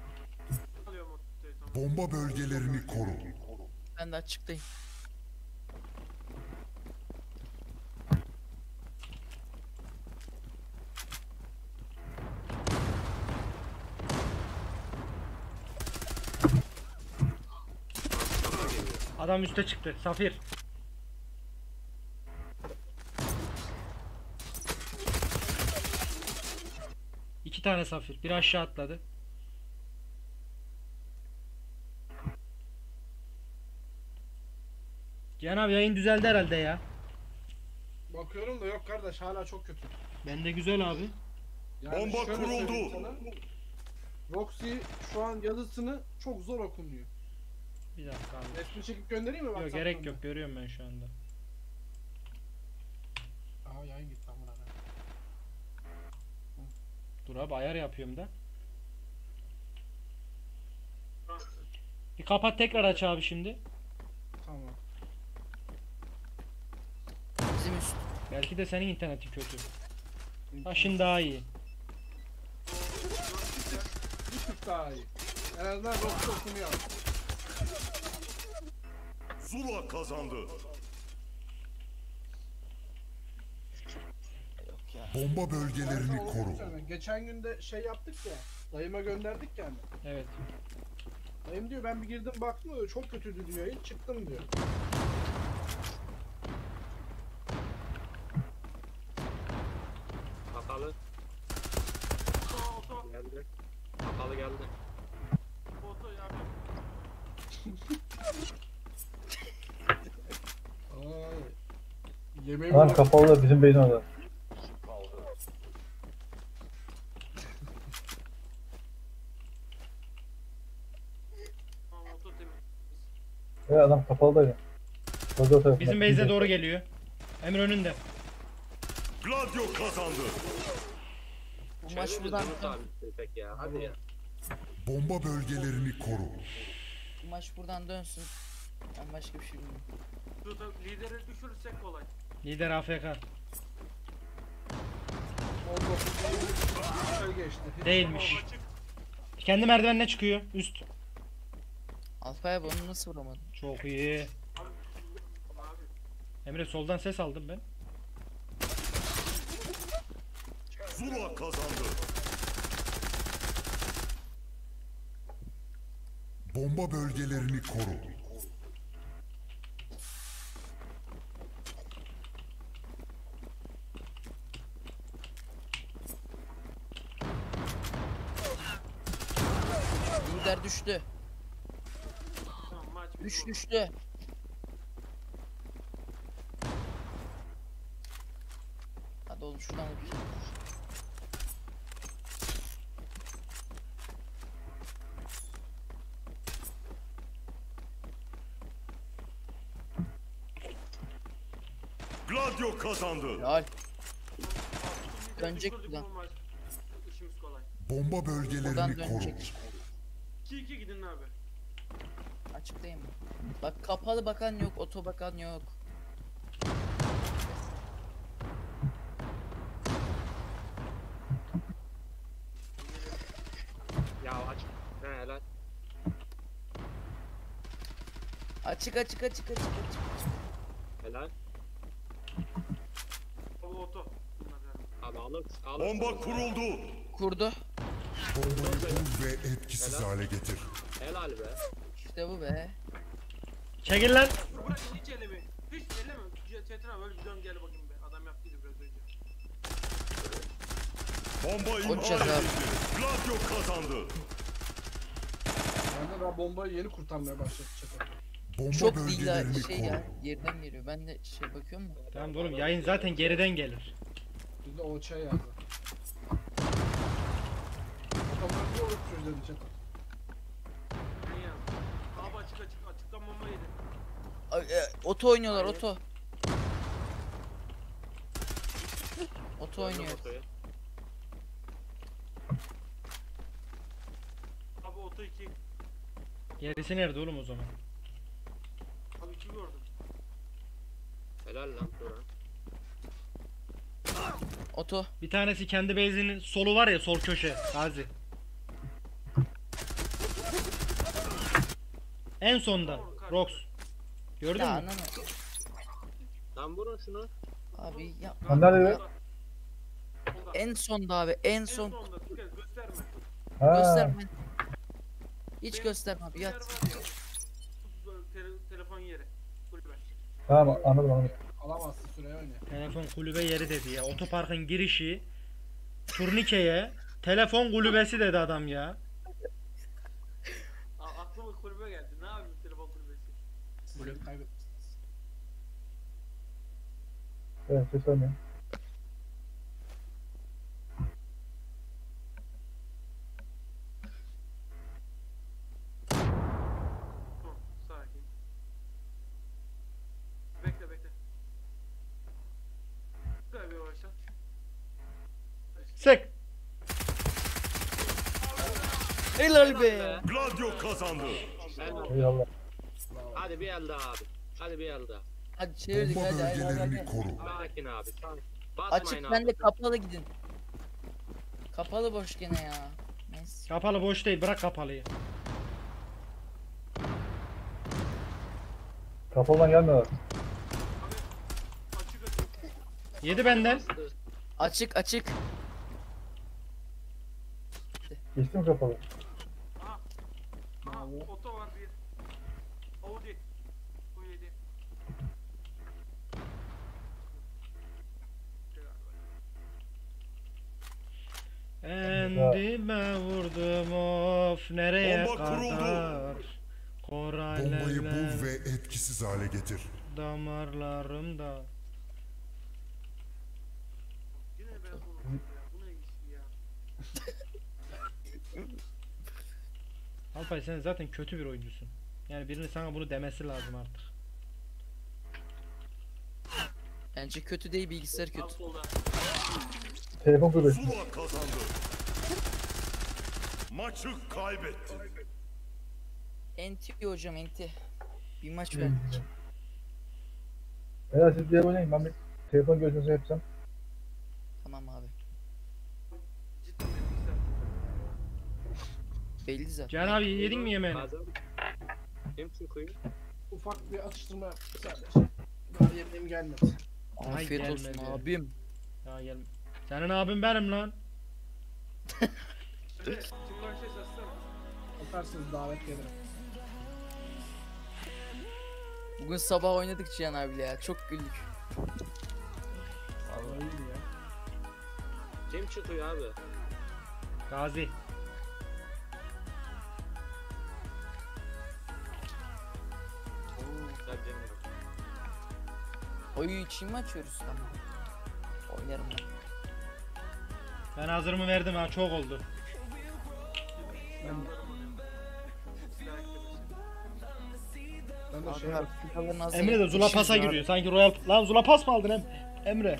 Bomba bölgelerini koru. Ben de açıktayım. Adam üste çıktı. Safir. İki tane safir. Biri aşağı atladı. Cihan abi yayın düzeldi herhalde ya. Bakıyorum da yok kardeş hala çok kötü. Bende güzel abi. Yani Bomba şöyle söyleyeyim kuruldu. sana, Roxy şu an yazısını çok zor okunuyor. Bir dakika abi. Resmi çekip göndereyim mi? Yok WhatsApp'tan gerek da? yok görüyorum ben şu anda. Aa yayın gitti amına koyayım. Dur abi ayar yapıyorum da. Bir kapat tekrar aç abi şimdi. Tamam. Bizim üst. Belki de senin internetin kötü. Ha şimdi daha iyi. Bir tık daha iyi. En azından Roxy okunuyor. Zula kazandı. Bomba bölgelerini koru. Geçen gün de şey yaptık ya. Dayıma gönderdik yani. Evet. Dayım diyor ben bir girdim baktım diyor çok kötüydü diyor. Hiç çıktım diyor. Hatalı. Oto. Geldi. Hatalı geldi. Oto ya. Ay. Lan kapalı da bizim beyin orada. Kapalı da ya. Koridor tarafında. Bizim base'e doğru geliyor. Emre önünde. Gladio kazandı. Bu maç Çeviririz buradan abi pek ya. Hadi ya. Bomba bölgelerini koru. bu maç buradan dönsün. Ben başka bir şey bilmiyorum. Şurada lideri düşürürsek kolay. Lider AFK. 19 şey geçti. Hiç Değilmiş. Kendi merdivenine çıkıyor. Üst. Alpay abi onu nasıl vuramadın? Çok iyi. Emre soldan ses aldım ben. Zula kazandı. Bomba bölgelerini koru. Lider düştü. Orada. düştü. Hadi oğlum şuradan vur. Gladio kazandı. Lideri Dönecek buradan. Bomba bölgelerini koru. dönecek. 2-2 gidin abi. Açık değil mi? Bak kapalı bakan yok, oto bakan yok. Ya aç. He helal. Açık açık açık açık açık. Helal. Abi oto. Abi alır. alır. Bomba kuruldu. Kurdu. Bombayı bul ve etkisiz hale getir. Helal be. İşte bu be. Çekil lan. Bırak hiç eleme. Hiç eleme. Çetin abi öyle bir dön gel bakayım be. Adam yaptıydı biraz önce. Bomba imha edildi. Gladio kazandı. Ben de daha bombayı yeni kurtarmaya başladı çete. Bomba Çok değil bölgelerini şey ya. Geriden geliyor. Ben de şey bakıyorum da. Tamam oğlum yayın zaten geriden gelir. Bir de o şey yazdı. Otomatik bir olup çözüldü oto oynuyorlar oto. Oto oynuyor. Abi oto 2. Gerisi nerede oğlum o zaman? Abi 2 gördüm. Helal lan Turan. Oto. Bir tanesi kendi base'inin solu var ya sol köşe. Gazi. En sonda. Rox. Gördün mü? ananı. Lan vurun şunu. Abi ya. Lan nerede. En sonda abi en En son. sonda. Gösterme. Ha. Gösterme. Hiç gösterme abi yat. telefon yeri. Kulübe. Tamam anladım anladım. Alamazsın süreye oynuyor. Telefon kulübe yeri dedi ya. Otoparkın girişi. Turnikeye. Telefon kulübesi dedi adam ya. A- aklıma kulübe geldi. Ne yapayım telefon kulübesi? Siz beni kaybetmişsiniz. Evet ses yavaştan. Sık. Helal be. Gladio kazandı. Eyvallah. Hadi bir el daha abi. Hadi bir el daha. Hadi çevirdik Bomba hadi hadi hadi. bölgelerini hadi. koru. Sakin abi. Sakin. Açık abi. bende kapalı gidin. Kapalı boş gene ya. Neyse. Kapalı boş değil. Bırak kapalıyı. Kapalıdan gelmiyorlar. Yedi benden. Açık açık. Geçti mi kapalı? Oto var Endime vurdum of nereye Bomba kadar? Koraleler Bombayı bul ve etkisiz hale getir. Damarlarımda Alpay sen zaten kötü bir oyuncusun. Yani birinin sana bunu demesi lazım artık. Bence kötü değil bilgisayar kötü. Telefon kırıyor. Zula kazandı. Maçı kaybetti. Enti hocam enti. Bir maç verdik. Beyler siz oynayın. Ben bir telefon görüşmesi yapacağım. Tamam abi. Belli zaten. Cihan abi yedin mi yemeğini? Kim çıkıyor? Ufak bir atıştırma yaptık sadece. Daha yemeğim gelmedi. Afiyet olsun abim. Ya gel. Senin abin benim lan. Atarsınız davet gelirim. Bugün sabah oynadık Cihan abiyle ya. Çok güldük. Vallahi iyi ya. Kim çıkıyor abi? Gazi. Ben bilmiyorum. Oyu için mi açıyoruz tamam. Oynarım ben. Ben hazırımı verdim ha çok oldu. Ben de Abi şey Emre de Zula Pas'a giriyor. Sanki Royal... Lan Zula Pas mı aldın em? Emre?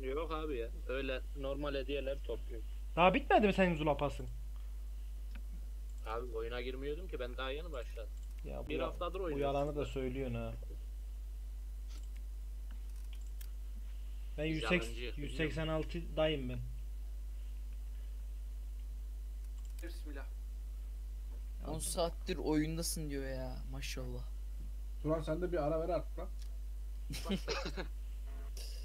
Yok abi ya. Öyle normal hediyeler topluyorum. Daha bitmedi mi senin Zula Pas'ın? Abi oyuna girmiyordum ki ben daha yeni başladım. Ya bu, Bir haftadır bu oynuyorum. yalanı da söylüyorsun ha. Ben Biz 180, yalancıyız, 186 dayım ben. Bismillah. 10 saattir oyundasın diyor ya. Maşallah. Turan sen de bir ara ver artık lan.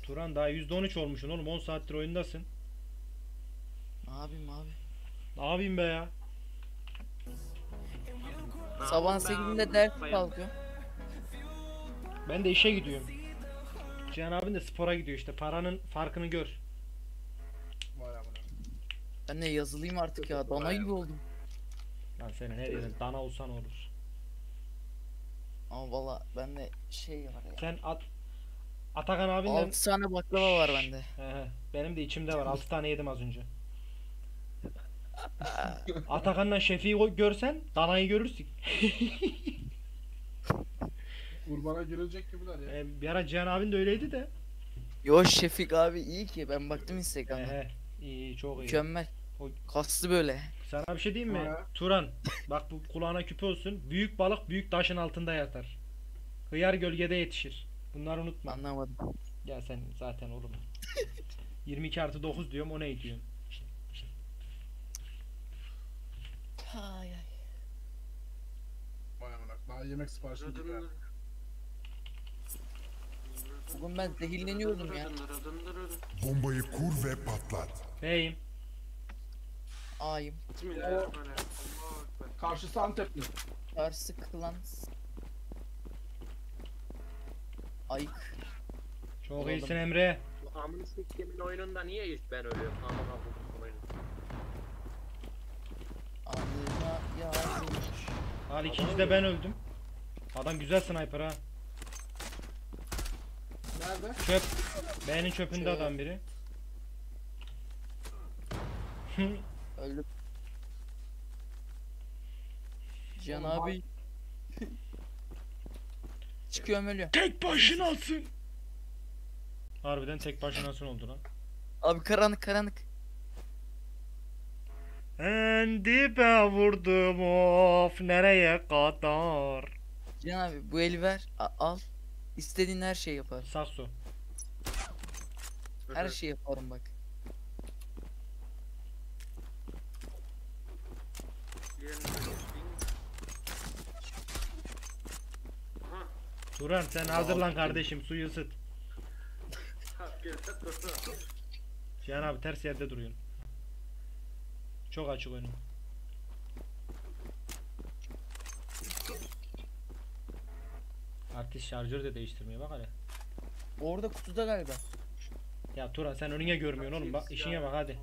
Turan daha %13 olmuşsun oğlum 10 saattir oyundasın. Ne yapayım abi? Ne yapayım be ya? Be 8'inde abi? ders kalkıyor. Ben de işe gidiyorum. Cihan abin de spora gidiyor işte paranın farkını gör. Vay amına. Ben de yazılıyım artık ya. Dana gibi oldum. Lan senin her yerin dana olsan olur. Ama valla bende şey var ya. Sen at Atakan abinle 6 tane baklava var bende. He he. Benim de içimde var. 6 tane yedim az önce. Atakan'la Şefi'yi o- görsen danayı görürsün. Kurbana girilecek gibiler ya. E, bir ara Cihan abin de öyleydi de. Yo Şefik abi iyi ki. Ben baktım Instagram'da. he. İyi, çok iyi. Mükemmel. O- Kaslı böyle. Sana bir şey diyeyim mi? Ha. Turan bak bu kulağına küpe olsun. Büyük balık büyük taşın altında yatar. Hıyar gölgede yetişir. Bunları unutma. Anlamadım. Ya sen zaten oğlum. 22 artı 9 diyorum o ne diyorsun? Ay ay. Vay amına. Daha yemek siparişi gibi Bugün ben zehirleniyordum ya. Bombayı kur ve patlat. Beyim. Ayım. Bismillahirrahmanirrahim. Karşısı Antepli. Karşı kılan. Ayık. Çok Oğlum. iyisin Emre. Amını siktimin oyununda niye ilk ben ölüyorum? Aman Allah'ım oyunu. İkinci de ben öldüm. Adam güzel sniper ha. Nerede? Çöp. B'nin çöpünde Çöp. adam biri. Öldüm. Can abi. Çıkıyorum ölüyorum. tek başınasın. Harbiden tek başınasın oldu lan. Abi karanlık karanlık. En dibe vurdum of nereye kadar. Can abi bu eli ver. a- al. İstediğin her şeyi yaparım. Sakso. Her şeyi yaparım bak. Turan sen hazırlan kardeşim suyu ısıt. Ha, gel, dur. Cihan abi ters yerde duruyorsun. Çok açık önüm. Artist şarjörü de değiştirmiyor bak hele. Orada kutuda galiba. Ya Turan sen önüne görmüyorsun oğlum bak işine bak hadi.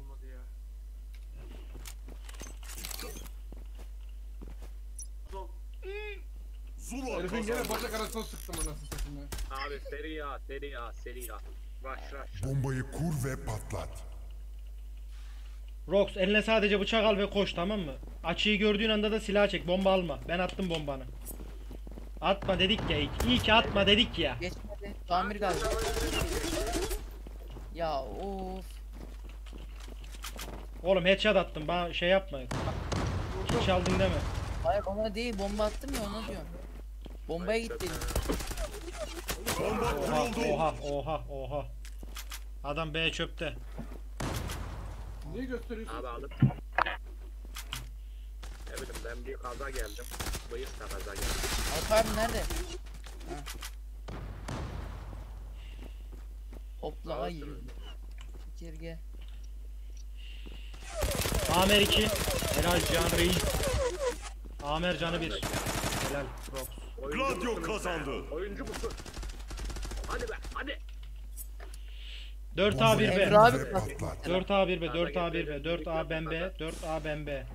Zula Herifin gene bacak arasına sıktım anasını satayım. Abi seri ya seri ya seri ya. Rush rush. Bombayı kur ve patlat. Rox eline sadece bıçak al ve koş tamam mı? Açıyı gördüğün anda da silah çek. Bomba alma. Ben attım bombanı. Atma dedik ya. ilk. İyi ki atma dedik ya. Geçmedi. Tamir galiba. Ya of. Oğlum headshot attım. Bana şey yapma. Hiç aldın deme. Hayır ona değil bomba attım ya ona diyorum. Bombaya gitti. Oha oha oha oha. Adam B çöpte. Niye gösteriyorsun? Abi alıp. Bileyim ben bir kaza geldim. Bıyık da kaza geldim. Alp abi nerede? Ha. Hopla ay. Çekirge. Amer 2. Helal Can Reis. Amer canı 1. Helal. Oyuncu Gladio kazandı. Oyuncu musun? Hadi be hadi. 4 A 1 Emre B. abi nasıl? patlat. 4 A 1 B. 4 A 1 B. 4 A ben B. 4 A ben B.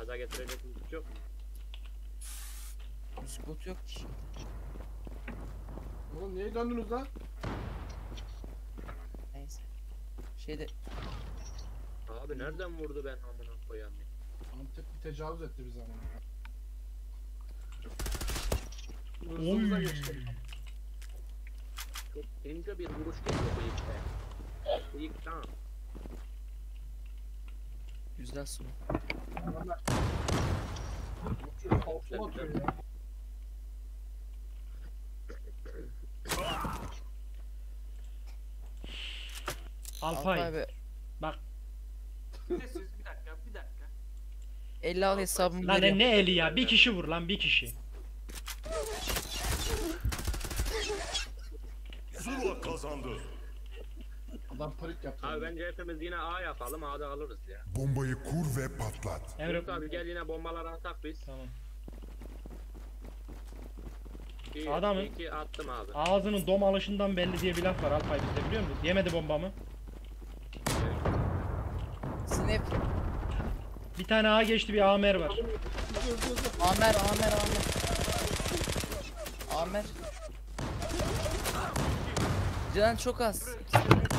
Kaza getirecek müzik yok mu? Spot yok ki. Oğlum niye döndünüz lan? Neyse. Şeyde Abi nereden vurdu ben amına koyayım ya? Antep bir tecavüz etti bize ama. Hırsımıza geçti. Çok ince bir vuruş geliyor bıyıkta. Bıyıktan. Güzel su. Adamlar- Altına atıyor ya. Alp Alpay. abi Sessiz bir dakika bir dakika. 50 al hesabımı Lan veriyorum. ne eli ya? Bir kişi vur lan bir kişi. Zula kazandı. Adam panik yaptı. Abi bence hepimiz yine A yapalım A'da alırız ya. Bombayı kur ve patlat. Emre abi gel yine bombaları atak biz. Tamam. Bir, Adamın- iki attım abi. Ağzının dom alışından belli diye bir laf var Alpay bizde biliyor musun? Yemedi bombamı. Snap. Bir tane A geçti bir Amer var. Amer Amer Amer. Amer. Can çok az. İkisi?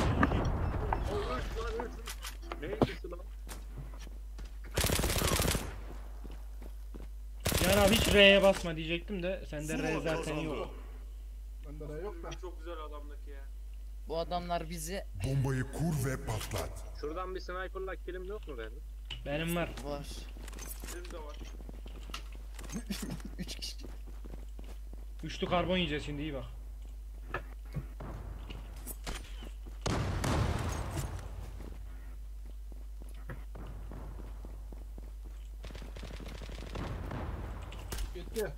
Yani abi hiç R'ye basma diyecektim de sende R zaten yok. Bende de yok da. Çok güzel adamdaki ya. Bu adamlar bizi Bombayı kur ve patlat. Şuradan bir sniper'la kilim yok mu benim? Benim var. var. Benim de var. 3 kişi. Üçlü karbon yiyeceğiz şimdi iyi bak. Gitti.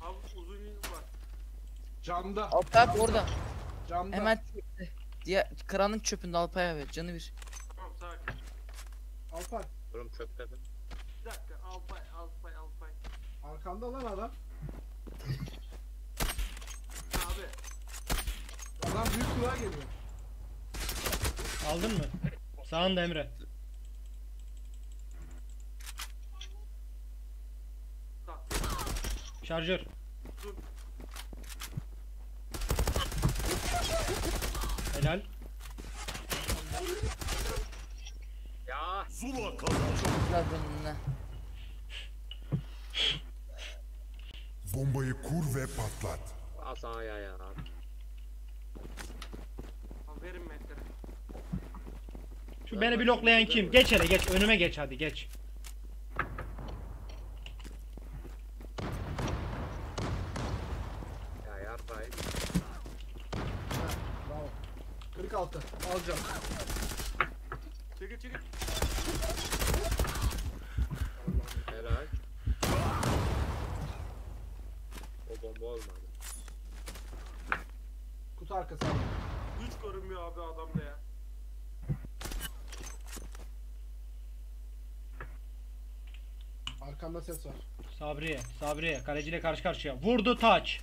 Abi uzun yıl var. Canda. Alpay abi orada. Canda. Hemen çöpte. Diğer kranın çöpünde Alpay abi. Canı bir. Tamam sakin. Alpay. Durum çöp dedim. Bir dakika Alpay Alpay Alpay. Arkanda lan adam. Abi Adam büyük kulağa geliyor. Aldın mı? Sağında Emre. Şarjör. Dur. Helal. Ya Zula kazandı. Bombayı kur ve patlat. as A'ya ya. Abi verin metleri. Şu beni bloklayan kim? Geç hele geç. Önüme geç hadi geç. Ya yarrayım. Bravo. 46. Alacağım. Çekil çekil. Helal. O bomba olmadı. Kutu arkası. Hiç görünmüyor abi adamda ya. Arkamda ses var. Sabriye. Sabriye. Kaleciyle karşı karşıya. Vurdu taç.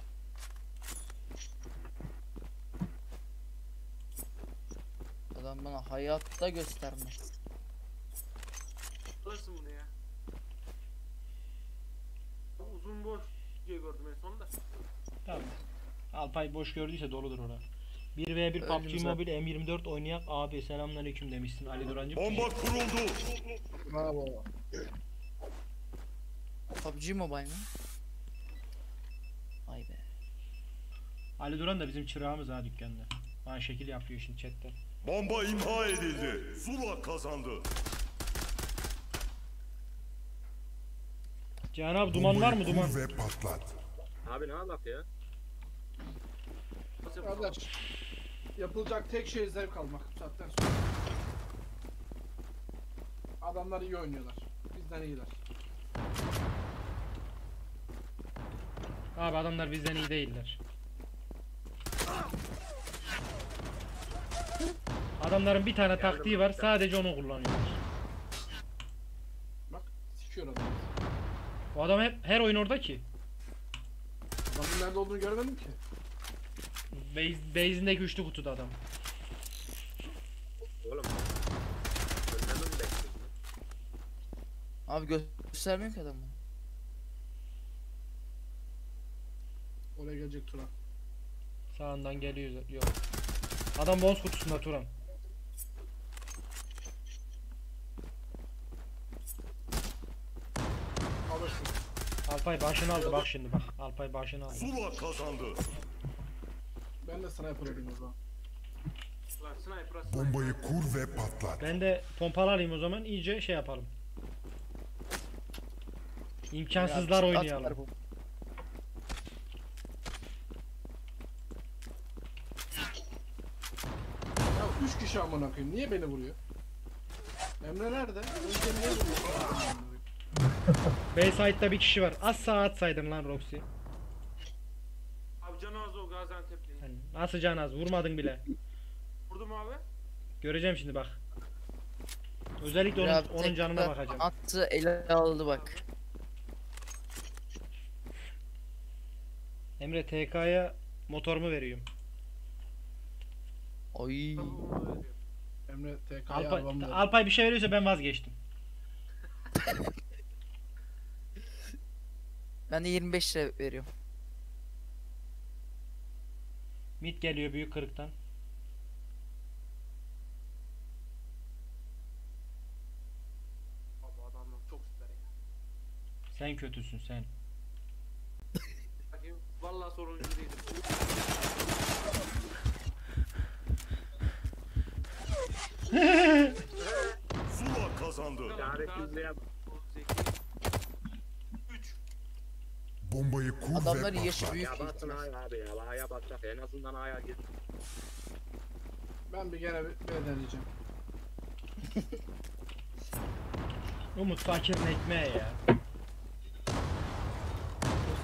Adam bana hayatta göstermez. Alırsın bunu ya. Uzun boş diye gördüm en sonunda. Tamam. Alpay boş gördüyse doludur ora. 1v1 Öldüm PUBG. Mobile M24 oynayak abi selamünaleyküm demişsin Ali Durancım. Bomba kuruldu. Bravo. PUBG Mobile mi? Be. Ali Duran da bizim çırağımız ha dükkanda. Bana şekil yapıyor şimdi chatte. Bomba imha edildi. Zula kazandı. Cihan abi duman var mı duman? ve patlat. Abi ne alak ya? Kardeş. Yapılacak tek şey zevk almak bu saatten sonra. Adamlar iyi oynuyorlar. Bizden iyiler. Abi adamlar bizden iyi değiller. Adamların bir tane taktiği var sadece onu kullanıyorlar. Bak sikiyor adam. O adam hep her oyun orada ki. Adamın nerede olduğunu görmedim ki. Base, base'indeki üçlü kutuda adam. Oğlum. Mi bekliyorsun? Abi göstermiyor ki adamı. Oraya gelecek Turan. Sağından geliyor. Yok. Adam boz kutusunda Turan. Alırsın. Alpay başını aldı bak şimdi bak. Alpay başını aldı. Zula kazandı. Ben de sniper olayım o zaman. Bombayı kur ve patlat. Ben de pompalı alayım o zaman iyice şey yapalım. İmkansızlar oynayalım. var bu. Ya üç kişi amına koyayım. Niye beni vuruyor? Emre nerede? Önce niye vuruyor? Bayside'da bir kişi var. Az sağa atsaydın lan Roxy. Abi Canazı o Gaziantep'li. Yani nasıl can az vurmadın bile. Vurdum abi. Göreceğim şimdi bak. Özellikle onun, onun canına bakacağım. Attı ele aldı bak. Emre TK'ya motorumu veriyorum. Oy. Emre TK'ya Alpay, arabamı. Alpay bir şey veriyorsa ben vazgeçtim. Ben de 25 lira veriyorum. Mid geliyor büyük kırıktan. Abi adamlar çok süper ya. Sen kötüsün sen. Vallahi soruncu değilim. Zula kazandı. Çaresizliğe bak. Zeki. 3. Bombayı kur Adamlar ve yaşı patlat. büyük. Ya basın A'ya abi ya. A'ya basacak. En azından A'ya gir. Ben bir gene bir, bir deneyeceğim. Umut fakirin ekmeği ya.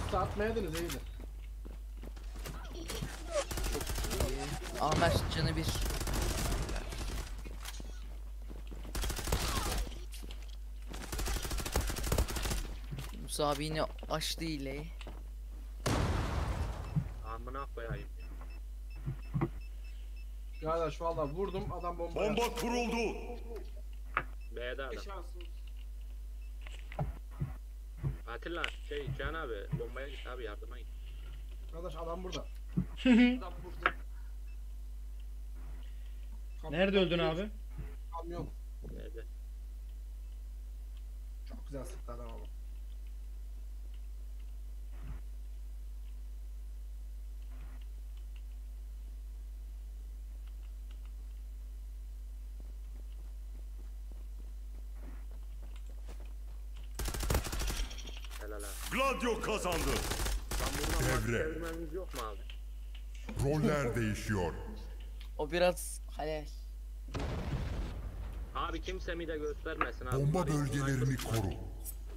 Siz atmayaydınız iyiydi. Ahmet canı bir. Musa abi yine açtı ile. Amına koyayım. Kardeş valla vurdum adam bomba yaptı. Bomba kuruldu. B'de adam. Şansım. Atilla şey Can abi bombaya git abi yardıma git. Kardeş adam burada. Adam burada. Nerede öldün abi? Kamyon. Nerede? Çok güzel sıktı adam ama. Helal abi. Gladio kazandı. Devre. yok mu abi? Roller değişiyor. O biraz halal. Abi kimse mi de göstermesin abi. Bomba bölgelerini koru.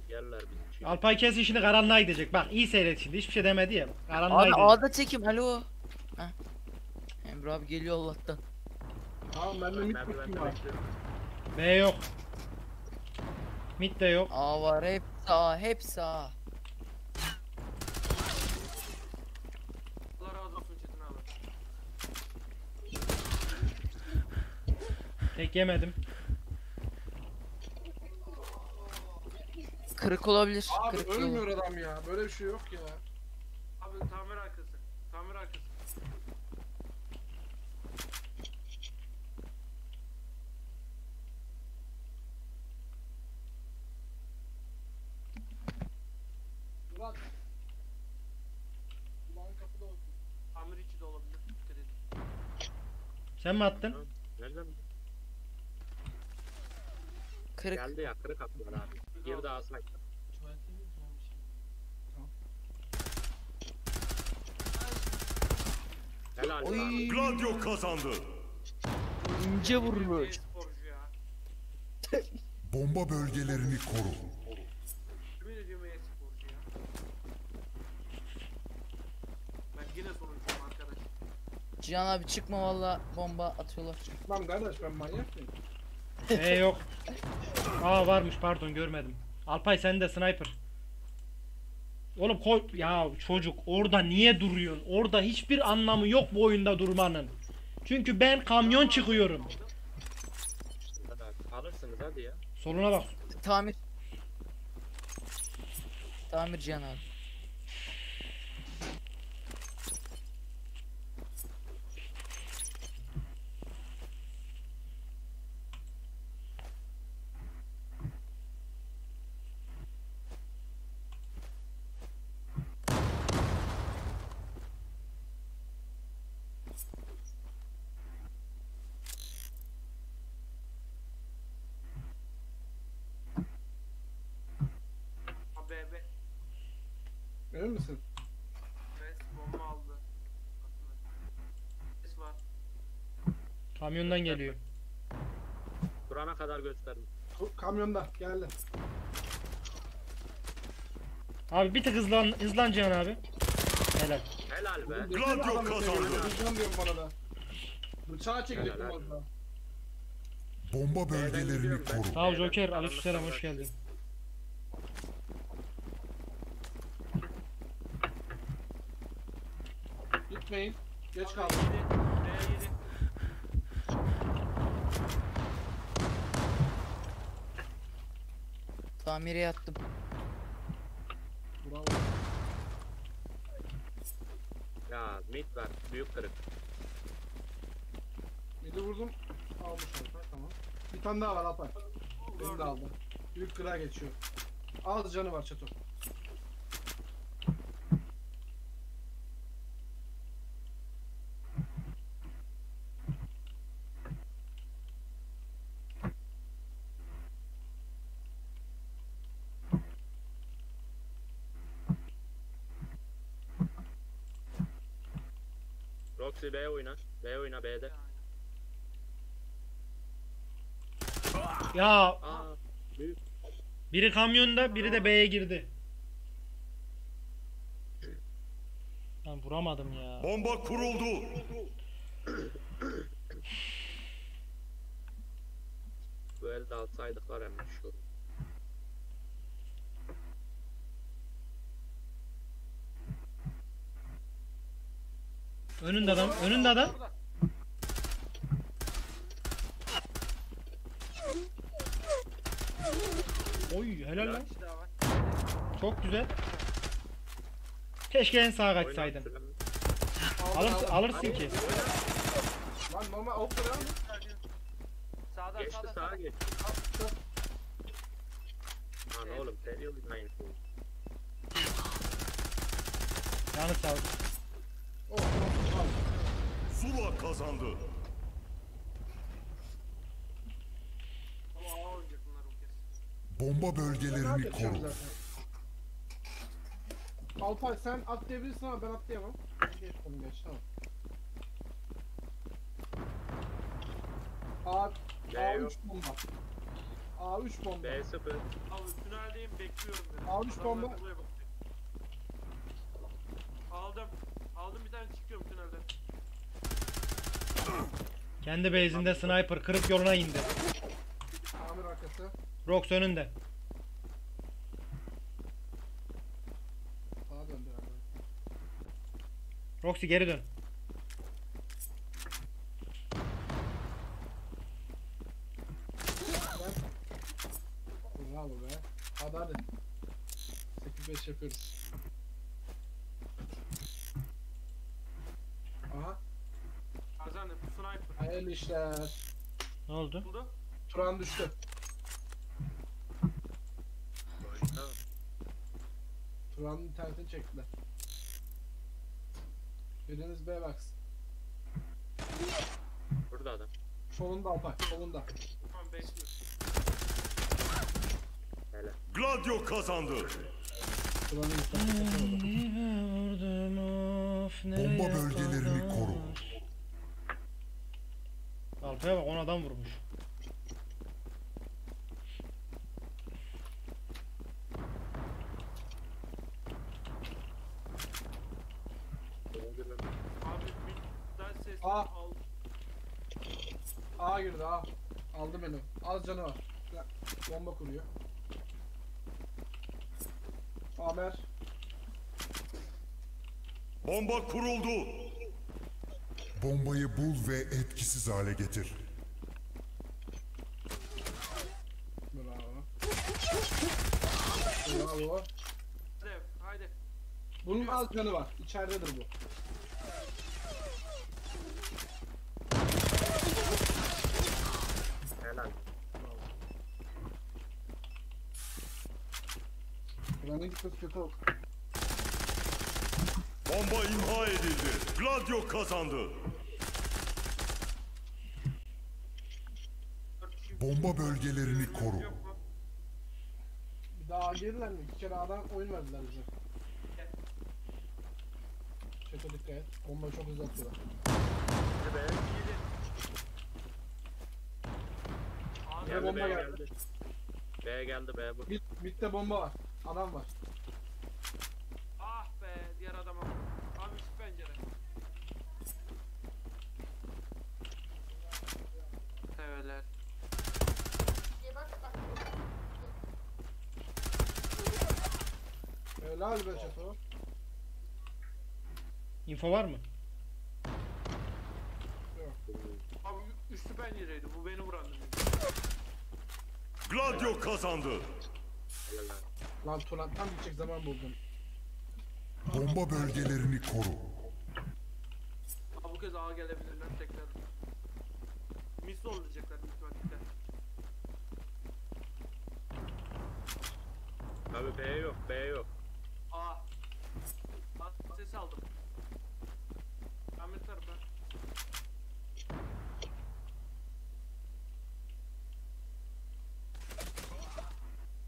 Yerler bizim için. Alpay kesin şimdi karanlığa gidecek. Bak iyi seyret şimdi. Hiçbir şey demedi ya. Karanlığa Abi gidecek. A'da tekim alo. Heh. Emre abi geliyor Allah'tan. Tamam Ben mid var. bekliyorum. B yok. Mid de yok. A var hep A hep A. Tek yemedim. Kırık olabilir. Abi Kırık ölmüyor olabilir. adam ya. Böyle bir şey yok ya. Abi tamir arkası. Tamir arkası. Sen mi attın? Kırık. Geldi ya kırık attılar abi. Girdi asmak. Helal Oy. abi. Gladio kazandı. ince ya. Bomba bölgelerini koru. Yemin ediyorum e-sporcu ya. Ben yine sonuncuyum arkadaş. Cihan abi çıkma valla bomba atıyorlar. Lan kardeş ben manyak mıyım? Ee yok. Aa varmış pardon görmedim. Alpay sen de sniper. Oğlum koy ya çocuk orada niye duruyorsun? Orada hiçbir anlamı yok bu oyunda durmanın. Çünkü ben kamyon çıkıyorum. Alırsınız hadi ya. Soluna bak. Tamir. Tamir Cihan abi. Ha BB. Emin misin? Evet bomba aldı. Ses var. Kamyondan geliyor. Durana kadar gösterdim. Kamyonda geldi. Abi bir tık hızlan hızlan Cihan abi. Helal. Helal be. Gladio kazandı. Hızlan diyorum bana da. Çekecektim Helal. Bomba bölgelerini koru. Sağ ol Joker. Aleykümselam hoş geldin. Gitmeyin. Geç kaldım. yedi, B yedi. Tamire yattım. Bravo. Ya mid var. Büyük kırık. Midi vurdum. Almış Alpay tamam. Bir tane daha var Alpay. Beni de aldı. Büyük kıra geçiyor. Az canı var Çeto. Roxy B oyna. B oyna B'de. Ya Aa. Büyük. biri kamyonda biri de B'ye girdi. Ben vuramadım ya. Bomba kuruldu. Bu elde alsaydık var hemen şu. Önünde adam, önünde adam. Oy helal lan. Çok güzel. Keşke en sağa kaçsaydın. Aldım, Alır, aldım. alırsın ki. Lan normal ok mı? Sağdan Geçti sağdan sağa geç. Lan oğlum seri oynayın. Canı sağ ol. Oh, Zula kazandı. Bomba bölgelerini koru. Alpay sen atlayabilirsin ama ben atlayamam. Geç onu geç tamam. A, B A3 yok. bomba. A3 bomba. B 0. Abi tüneldeyim bekliyorum dedim. Almış Adamlar bomba. buraya bakıyor. Aldım. Aldım bir tane çıkıyorum tünelden. Kendi base'inde sniper kırık yoluna indi. Arkası. Rox önünde. Sağa. Roxy geri dön. Bravo be. Hadi hadi. 8-5 yapıyoruz. Aha. Hayırlı işler. Ne oldu? Buldu. Turan düştü. Turan'ın internetini çektiler. Biriniz B baksın. Burada adam. Solunda Alpay. Solunda. Tamam bekliyorum. Hele. Gladio kazandı. İstersen. Vurdum of Bomba bölgelerini Alpaya bak 10 adam vurmuş. Al. A girdi A. Aldı beni. Az canı var. Bomba kuruyor. Amer. Bomba kuruldu. Bombayı bul ve etkisiz hale getir. Bravo. Bravo. Hadi. Bunun az canı var. İçeridedir bu. Helal. Buranın gitmesi kötü oldu. Bomba imha edildi. Gladio kazandı. Dört kişi- Bomba bölgelerini koru. Bir daha girdiler mi? İki kere A'dan oyun verdiler bize. Çete dikkat et. Bombayı çok hızlı atıyorlar. Hadi be. Abi Bir Geldi bomba B geldi. geldi. B geldi B bu. Mid, midde bomba var. Adam var. ah be diğer adama. Abi şu pencere. Evet. Helal be Çeto. Info var mı? Abi üstü pencereydi. Bu beni vurandı. Gladio kazandı. Lan Turan tam gidecek zaman buldum. Bomba bölgelerini koru. Abi bu kez ağa gelebilirler tekrar. Mis olacaklar büyük ihtimalle. Abi B yok B yok. Aldım. Ahmet tarafı.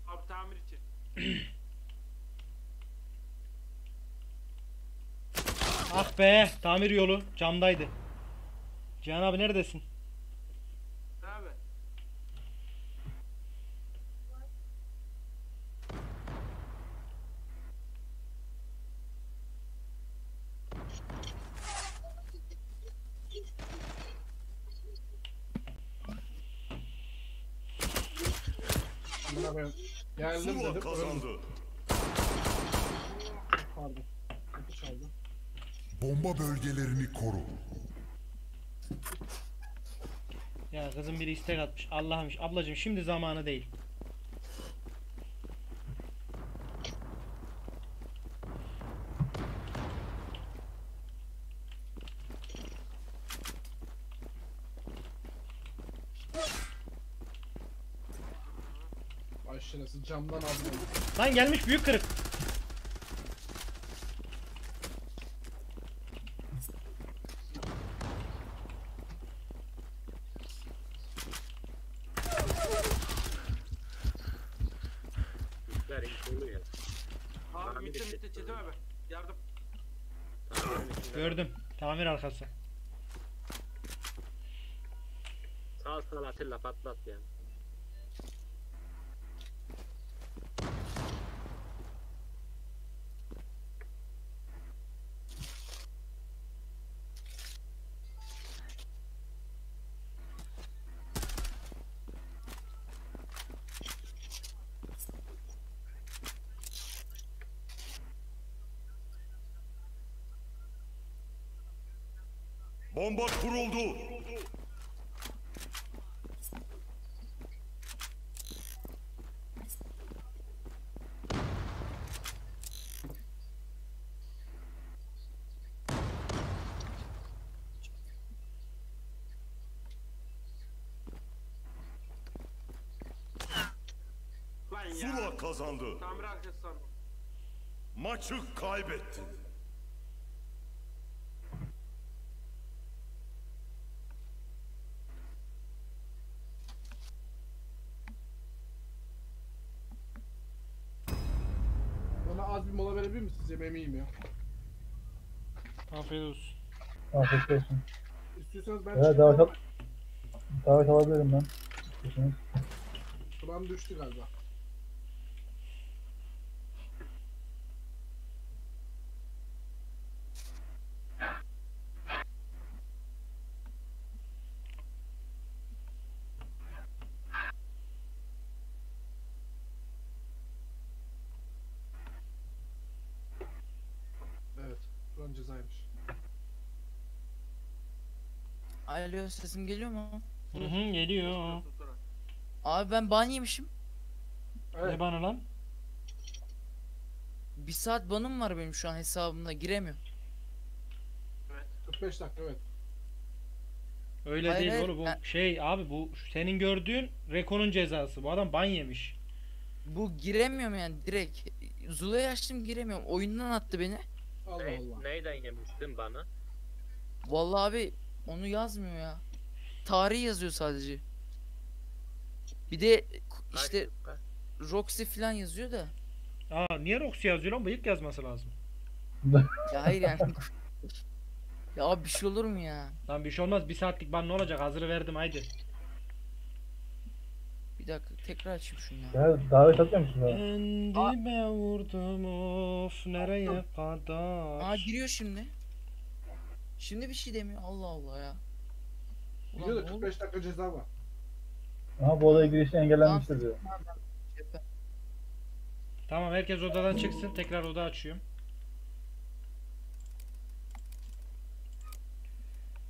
Abi tamir için. Ah be tamir yolu camdaydı. Cihan abi neredesin? Ne abi? Ben geldim Zula dedim. kazandı. Pardon. Kapı çaldı. Bomba bölgelerini koru. Ya kızım biri istek atmış. Allah'ım ablacığım şimdi zamanı değil. Camdan aldım. Lan gelmiş büyük kırık. Abi mitte mitte abi. Yardım. Gördüm. Tamir arkası. Sağ sağ Atilla patlat ya. Bomba kuruldu. Zula kazandı. Maçı kaybetti. Az bir mola verebilir ya. Afiyet olsun. Afiyet olsun. İstiyorsanız ben Evet davet, al davet alabilirim ben. İstiyorsanız. Kulağım düştü galiba. Evet, Turan cezaymış. Alo sesim geliyor mu? Hı hı geliyor. Abi ben ban yemişim. Evet, Ne bana lan? Bir saat banım var benim şu an hesabımda giremiyorum. 45 dakika evet. Öyle Hayır, değil hayır, oğlum bu ben- şey abi bu senin gördüğün Reko'nun cezası. Bu adam ban yemiş. Bu giremiyorum yani direkt. Zula'yı açtım giremiyorum. Oyundan attı beni. Allah Ne, Allah. neyden yemiştin bana? Vallahi abi onu yazmıyor ya. Tarih yazıyor sadece. Bir de işte Roxy falan yazıyor da. Aa niye Roxy yazıyor lan? Bıyık yazması lazım. Ya hayır yani. ya abi bir şey olur mu ya? Lan bir şey olmaz. Bir saatlik ban ne olacak? Hazırı verdim haydi. Bir dakika tekrar açayım şunu ya. Ya davet atıyor musun bana? Kendime vurdum of nereye kadar? Aa giriyor şimdi. Şimdi bir şey demiyor. Allah Allah ya. Ulan Diyor da ne oldu? 45 dakika ceza var. Ama bu odaya girişi engellenmiştir diyor. Tamam herkes odadan çıksın. Tekrar oda açıyorum.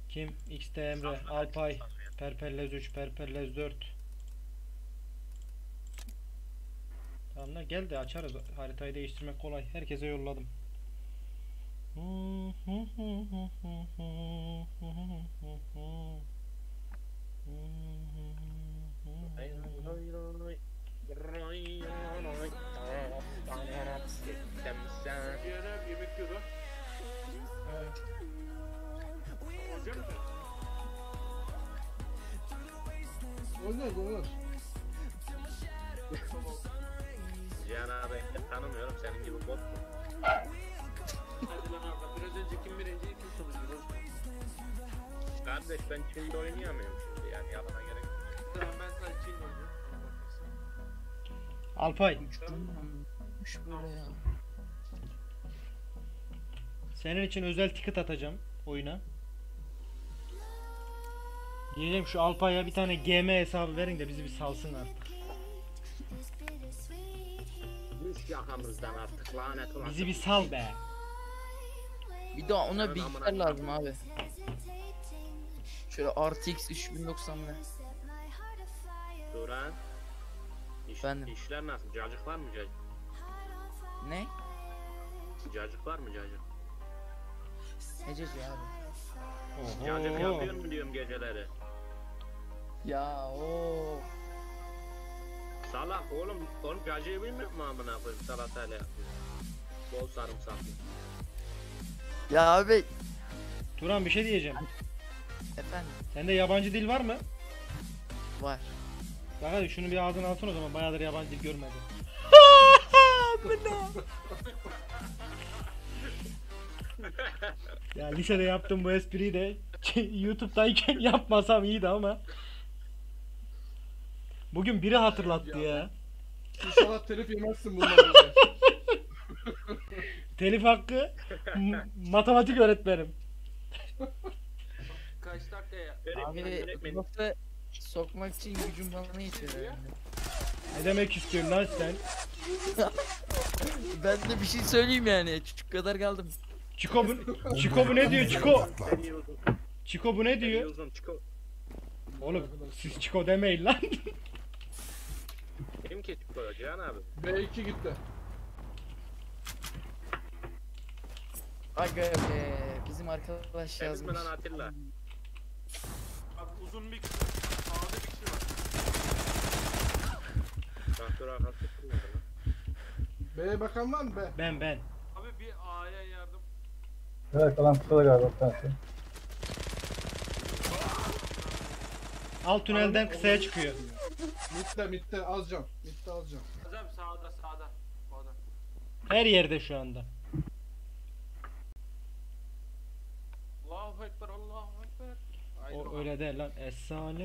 Kim? XT Emre, Alpay, Perpellez 3, Perpellez 4. Tamam lan gel de açarız. Haritayı değiştirmek kolay. Herkese yolladım. Oynuyoruz oynuyoruz. Cihan abi tanımıyor Kardeş ben Çin'de oynayamıyorum şimdi yani yalana gerek yok. Tamam ben sadece Çin oynuyorum. Alpay, Olmuş böyle ya. senin için özel ticket atacağım oyuna. Diyeceğim şu Alpay'a bir tane GM hesabı verin de bizi bir salsın artık. Düş yakamızdan artık lanet olası. Bizi bir sal be. Bir de ona bilgisayar lazım abi. Şöyle RTX 3090'lı. Duran. İş, Efendim? işler nasıl? Cacık var mı cacık? Ne? Cacık var mı cacık? Abi. Cacık Oho. yapıyor mu diyorum geceleri? Ya o. Salak oğlum, oğlum cacığı bilmiyor mu amına koyayım salatayla yapıyor. Bol sarımsaklı. Ya abi. Turan bir şey diyeceğim. Efendim. Sende yabancı dil var mı? Var. Bak hadi şunu bir ağzına alsın o zaman bayağıdır yabancı dil görmedi. ya lisede yaptığım bu espriyi de YouTube'dayken yapmasam iyiydi ama. Bugün biri hatırlattı ya. İnşallah telif yemezsin bunları. Telif hakkı matematik öğretmenim. Abi lafı sokmak için gücüm bana yetiyor herhalde. Ne demek istiyorsun lan sen? Ben de bir şey söyleyeyim yani. Küçük kadar kaldım. Çiko bu, Çiko bu ne diyor Çiko? Çiko bu ne diyor? Oğlum siz Çiko demeyin lan. Kim ki çıkıyor Cihan abi? B2 gitti. Aga be. Bizim arkadaş mi yazmış. lan Atilla? Abi uzun bir kişi. Sağda bir kişi var. Traktör arkası kırmadı lan. B'ye bakan var mı B? Ben ben. Abi bir A'ya yardım. Evet kalan kısa galiba tanesi. Alt tünelden kısaya çıkıyor. Mitte mitte az can. Mitte az can. Hocam sağda sağda. Sağda. Her yerde şu anda. O öyle değil lan. Esselam.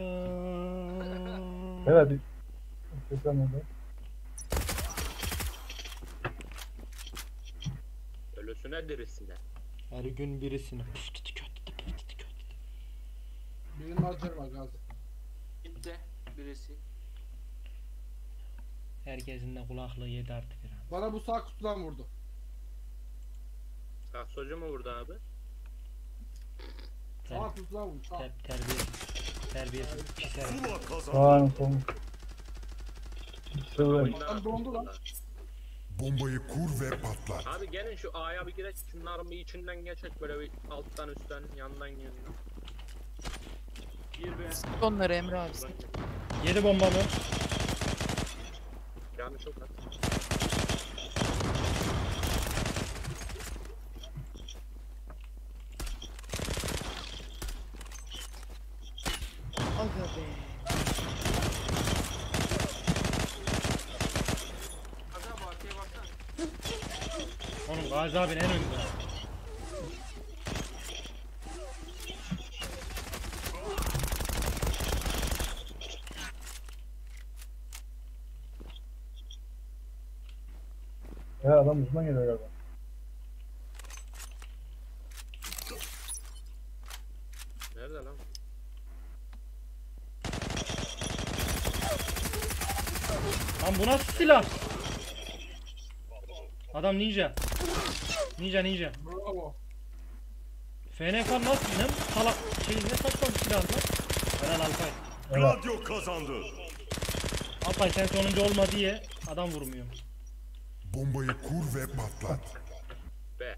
Evet. Seslen orada. Ölüsüne dirisine. Her gün birisini. Birinin harcı var Gazi. Gitti birisi. Herkesin de kulaklığı yedi artık. Bana bu sağ kutudan vurdu. Saksocu mu vurdu abi? Sağ Ter. Sağ. ter, terbiyesiz. Terbiyesiz. Pis herif. Dondu lan. Bombayı kur ve patlat. Abi gelin şu A'ya bir girek şunların bir içinden geçek böyle bir alttan üstten yandan yandan. Gir be. Onları Emre abi. Yedi bombamı. Yani çok az. Aga be. Aga Baki'ye baksana. Gazi abin en önde. Ya adam uzman geliyor galiba. Nerede lan? Lan bu nasıl silah? Adam ninja. Ninja ninja. Bravo. FNK nasıl ne salak şey ne saçma bir silah lan? Helal Alpay. Radyo kazandı. Alpay sen sonuncu olma diye adam vurmuyor. Bombayı kur ve patlat. B.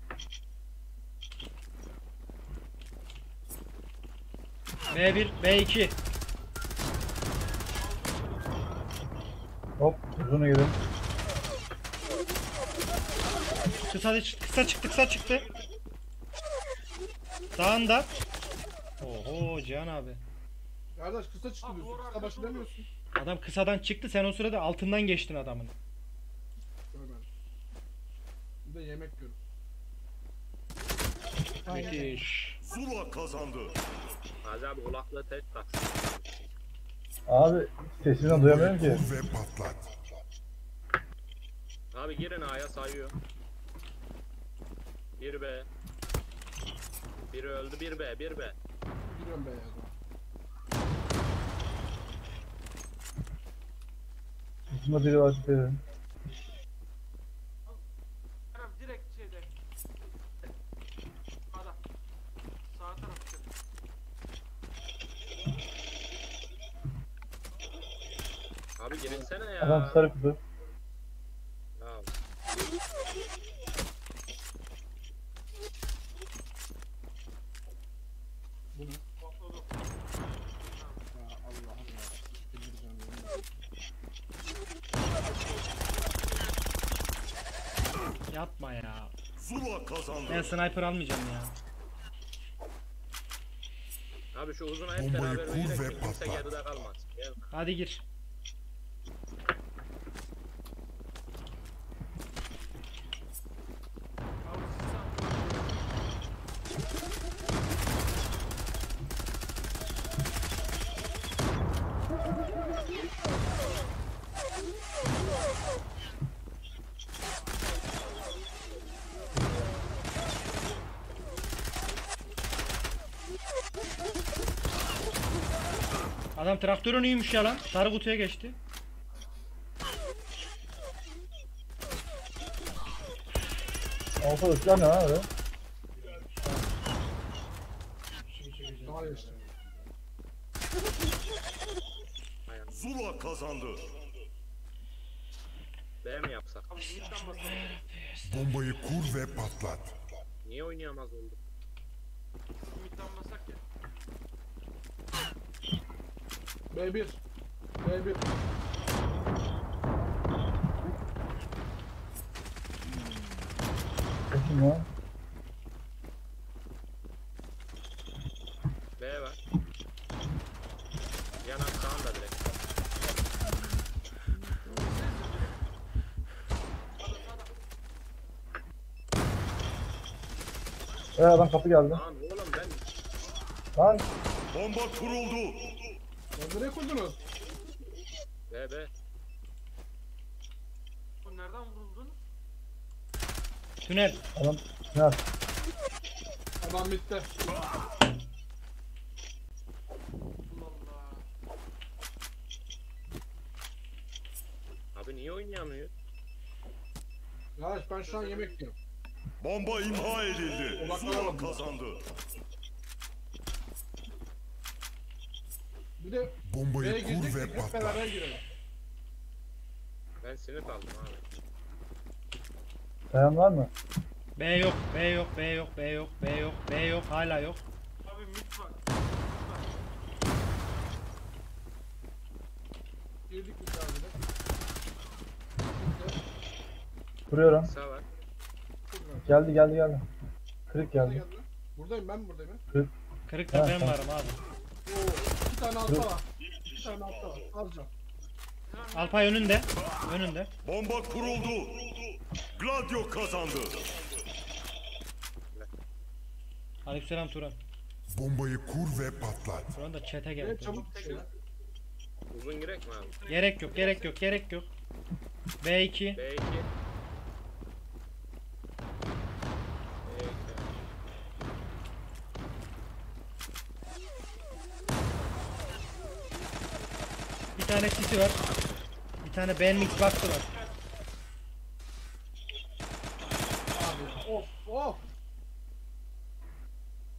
B1, B2. Hop uzunu gelin. Kısa, kısa çıktı, kısa çıktı. Sağında. Oho Cihan abi. Kardeş kısa çıktı diyorsun. Kısa başı demiyorsun. Adam kısadan çıktı sen o sırada altından geçtin adamın. Görmedim. Bir de yemek yiyorum. Müthiş. Zula kazandı. Gazi abi kulaklığı tek tak. Abi sesini duyamıyorum ki. Kur ve patlat. Abi girin A'ya sayıyor. 1 B. Biri öldü 1 B 1 B. Giriyorum be ya. zaman. Uzunda biri var dedim. Kerem direkt şeyde. Sağda. Sağ tarafta. Abi girinsene ya. Adam sarı kutu. Ya. Patladı. Ya Allah'ım ya. Bildireceğim yemin Yapma ya. Zula kazandı. Ben sniper almayacağım ya. Abi şu uzun hep Bombayı beraber kur oynayacak ve ki kimse geride kalmaz. Gel. Hadi gir. Traktörün iyiymiş ya lan. Sarı kutuya geçti. Da silah ne lan öyle? Daha geçti. Ayağım. Zula kazandı. B mi yapsak? Abi midden basalım. Bombayı kur ve patlat. Niye oynayamaz olduk? Midden basak ya. B1. B1. Bakayım ya. B var. Yanak sağında direkt. Adam kapı geldi. Lan oğlum ben Lan Bomba kuruldu. Ya nereye kurdunuz? be be. O nereden vuruldun? Tünel. adam ne Adam bitti. Allah Allah. Abi niye oynayamıyor? Ya ben şu an yemek yiyorum. Bomba imha edildi. Zula kazandı. Bir de B'ye Bombayı kur girdik ve hep patlat. beraber girelim. Ben sinir kaldım abi. Dayan var mı? B yok, B yok, B yok, B yok, B yok, B yok, hala yok. Abi mit var. Girdik bir tane de. Vuruyorum. Kısa var. Geldi geldi geldi. Kırık Geldi. geldi. Buradayım ben buradayım. ya. Kırıkta Ha, ben tamam. varım abi. Oo, iki tane altta var. İki tane altta var. Alacağım. Alpay önünde. Önünde. Bomba kuruldu. Gladio kazandı. Aleykümselam Turan. Bombayı kur ve patlat. Turan da chat'e Benim geldi. çabuk şey. Uzun girek mi abi? Gerek yok, gerek yok, gerek yok. B2. B2. B2. Bir tane sisi var. Bir tane Ben Mix Box'ı var. Abi of of.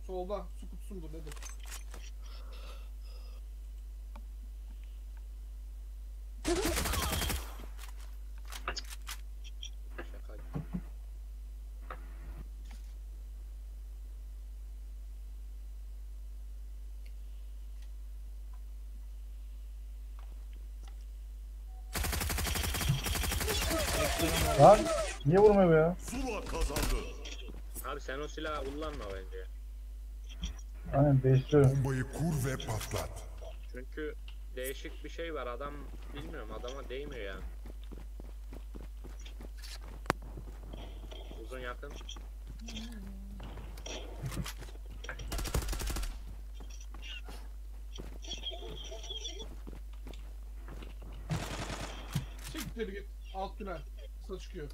Solda su kutusu mudur nedir? Lan niye vurmuyor bu ya? Zula kazandı. Abi sen o silahı kullanma bence. Aynen değiştiriyorum. Bombayı kur ve patlat. Çünkü değişik bir şey var adam bilmiyorum adama değmiyor yani. Uzun yakın. Siktir git. Alt tünel. Kısa çıkıyor.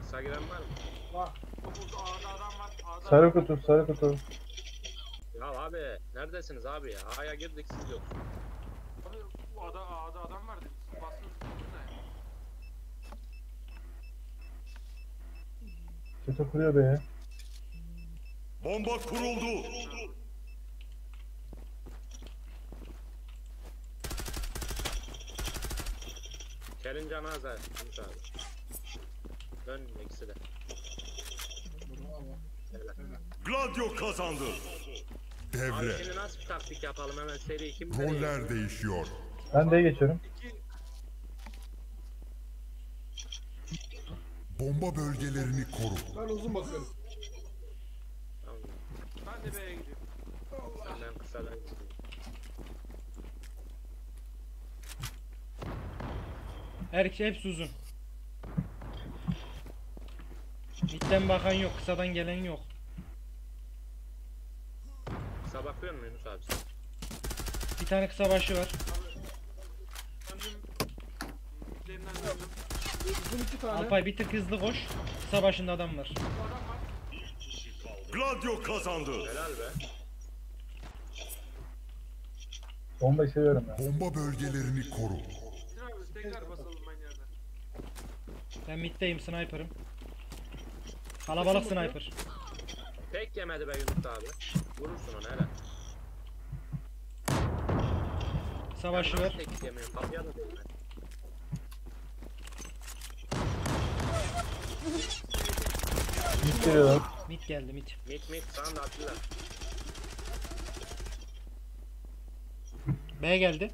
Kısa giren var mı? Var. Topuz A'da adam var. A'da Sarı kutu sarı kutu. Ya abi neredesiniz abi ya? A'ya girdik siz yok. Abi bu A'da A'da adam vardı. Siz bastınız. Çete kuruyor be. Bomba kuruldu. Kerin Canaza. Yunus abi. Dön ikisi de. Gladio kazandı. Abi Devre. şimdi nasıl bir taktik yapalım hemen seri 2 Roller değişiyor. Ben D'ye geçiyorum. Bomba bölgelerini koru. Ben uzun bakıyorum. Tamam. Ben de B'ye gidiyorum. Senden kısadan gidiyorum. Her iki hepsi uzun. Midden bakan yok, kısadan gelen yok. Kısa bakıyor musun Yunus abi sen? Bir tane kısa başı var. Uzun iki tane. Alpay bir tık hızlı koş. Kısa başında adam var. Gladio kazandı. Helal be. Bombayı seviyorum ya. Bomba bölgelerini koru. Tekrar basalım ben middeyim, sniper'ım. Kalabalık sniper. Tek yemedi be Yunus abi. Vurursun onu helal. Kısa başı var. Tek yemiyor. Kapıya da değmedi. Mid geliyorlar. Mid geldi mid. Mit mit sağında attılar. B geldi.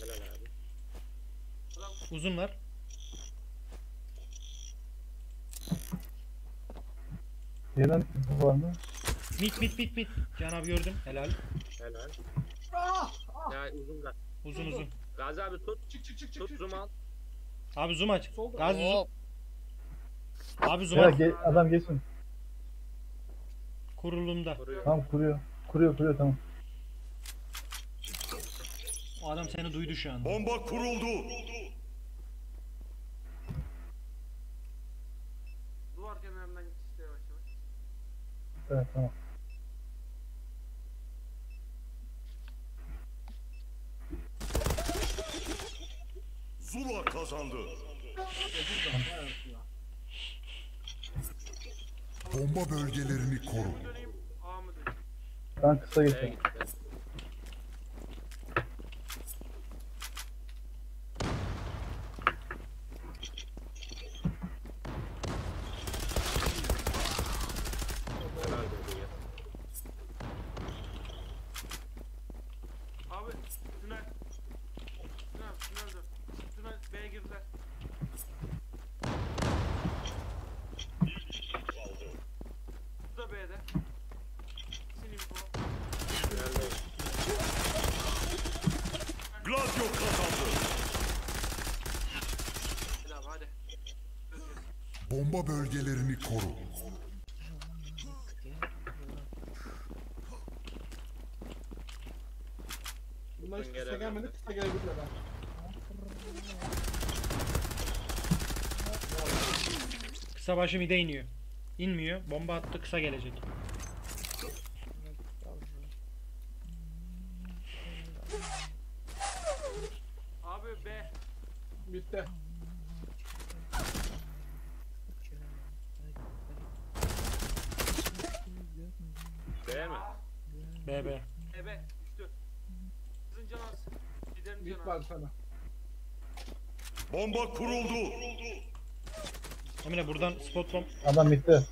Helal abi. Uzun var. Yerden bu var mı? Mid mid mid mid. Can abi gördüm. Helal. Helal. Ah! Ya uzun da. Uzun uzun. Gazi abi tut. Çık çık çık çık. Tut zoom al. Abi zoom aç. Solda. Gazi zoom. Abi zoom Ya aç. ge- adam geçsin. Kurulumda. Vuruyor. Tamam kuruyor. Kuruyor kuruyor tamam. O adam seni duydu şu anda. Bomba kuruldu. Duvar kenarından git işte yavaş yavaş. Evet tamam. Zula kazandı. Bomba bölgelerini koru. Ben kısa B'ye geçiyorum. gitti. Helal olsun ya. Abi tünel. Tünel tünel dön. Tünel B'ye girdiler. Bu da B'de. Sin info. Tüneldeyim. Gladio kazandı. Hadi abi hadi. Göreceğiz. Bomba bölgelerini koru. Bunlar hiç kısa gelmedi kısa gelebilirler ha. Kısa başı mide iniyor. İnmiyor. Bomba attı kısa gelecek. Abi B. Bitti. B mi? BB. E B. Düştü. Sizin can az. Liderin Bit can var az. sana. Bomba kuruldu. Emine buradan spot bomb. Adam bitti.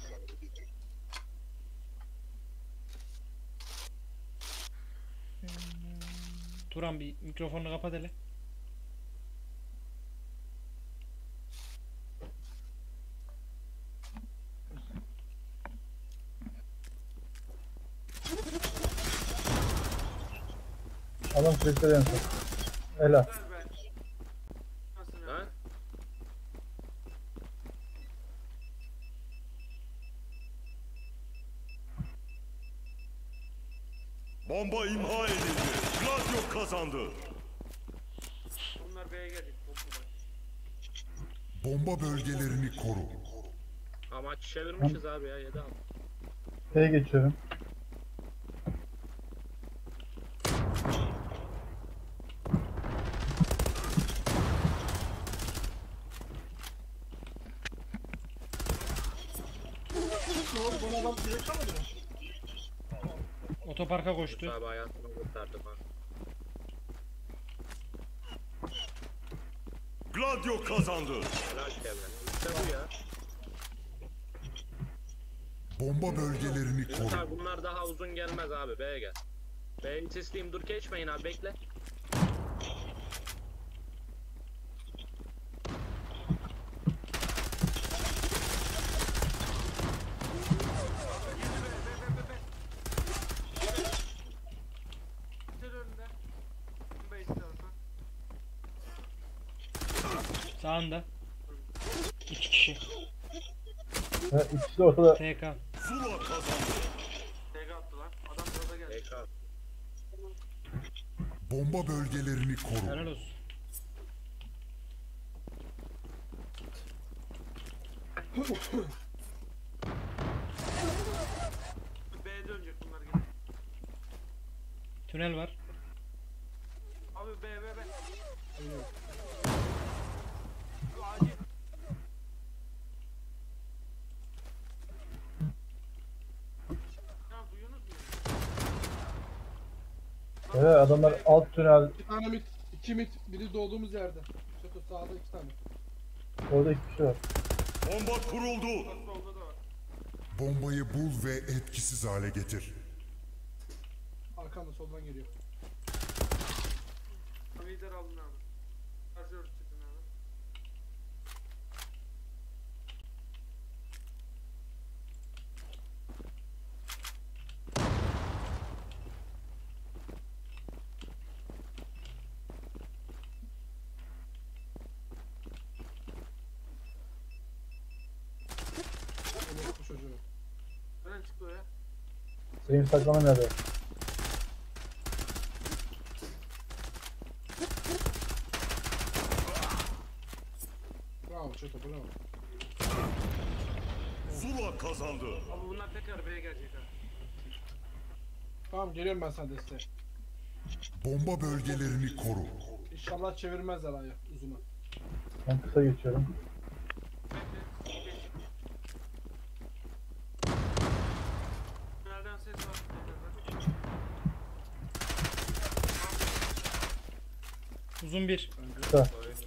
Turan bir mikrofonunu kapat hele. Adam sesleri en son. Helal. Güzel be. Nasılsın Ha? abi? Bomba imha edildi. Gladio kazandı. Bunlar B'ye geldi. Toplu bak. Bomba bölgelerini koru. Amaç çevirmişiz abi ya 7 al. T'ye geçiyorum. Otoparka koştu. Abi hayatını kurtardım ha. Gladio kazandı. Helal Kevin. İşte bu ya. Bomba bölgelerini koru. bunlar daha uzun gelmez abi B'ye gel. B'yi sisleyeyim dur geçmeyin abi bekle. Güzel önünde. B istiyorsan. Sağında. İki kişi. Ve ikisi de ortada. TK. Zula kazandı. TG attılar. Adam burada geldi. BK. Bomba bölgelerini koru. Helal olsun. B'ye dönecek bunlar gene. Tünel var. Abi B B B. Şu acil. Ya duyuyorsunuz mu? Evet adamlar alt tünel. Bir tane mit, iki mit, biri doğduğumuz yerde. Çatı sağda iki tane. Orada iki kişi var. Bomba kuruldu. Bombayı bul ve etkisiz hale getir. Arkanda soldan geliyor. Lider aldın abi. Şarjör çıktın abi. Benim saklanam nerede? Bravo çöpe bravo. Zula kazandı. Abi bunlar tekrar B'ye gelecek ha. Tamam geliyorum ben sana desteğe. Bomba bölgelerini koru. İnşallah çevirmezler ayı uzuna. Ben kısa geçiyorum. Nereden ses var? Uzun bir.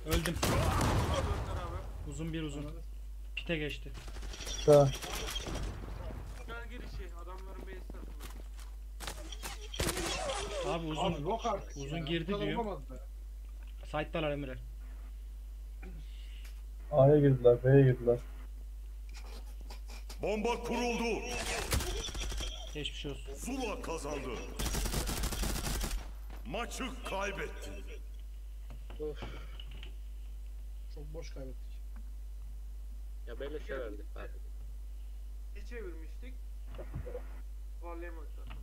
Öldüm. Abi. Uzun bir uzun. Pite geçti. Tarafından. Abi uzun. Abi yok artık. uzun ya. girdi diyor. Side'dalar Emre. A'ya girdiler, B'ye girdiler. Bomba kuruldu. Geçmiş olsun. Zula kazandı. Maçı kaybetti. Of. Çok boş kaybettik. Ya böyle severdik abi. Ne çevirmiştik? Varlayamadık zaten.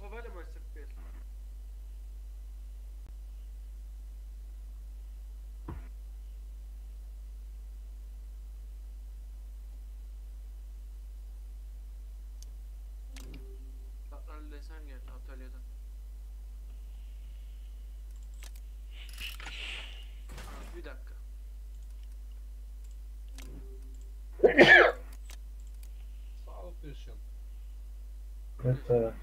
Havayla mı açsak bir? Ali sen geldi atölyeden. Abi bir dakika. Sağlıklı yaşayalım. Mesela.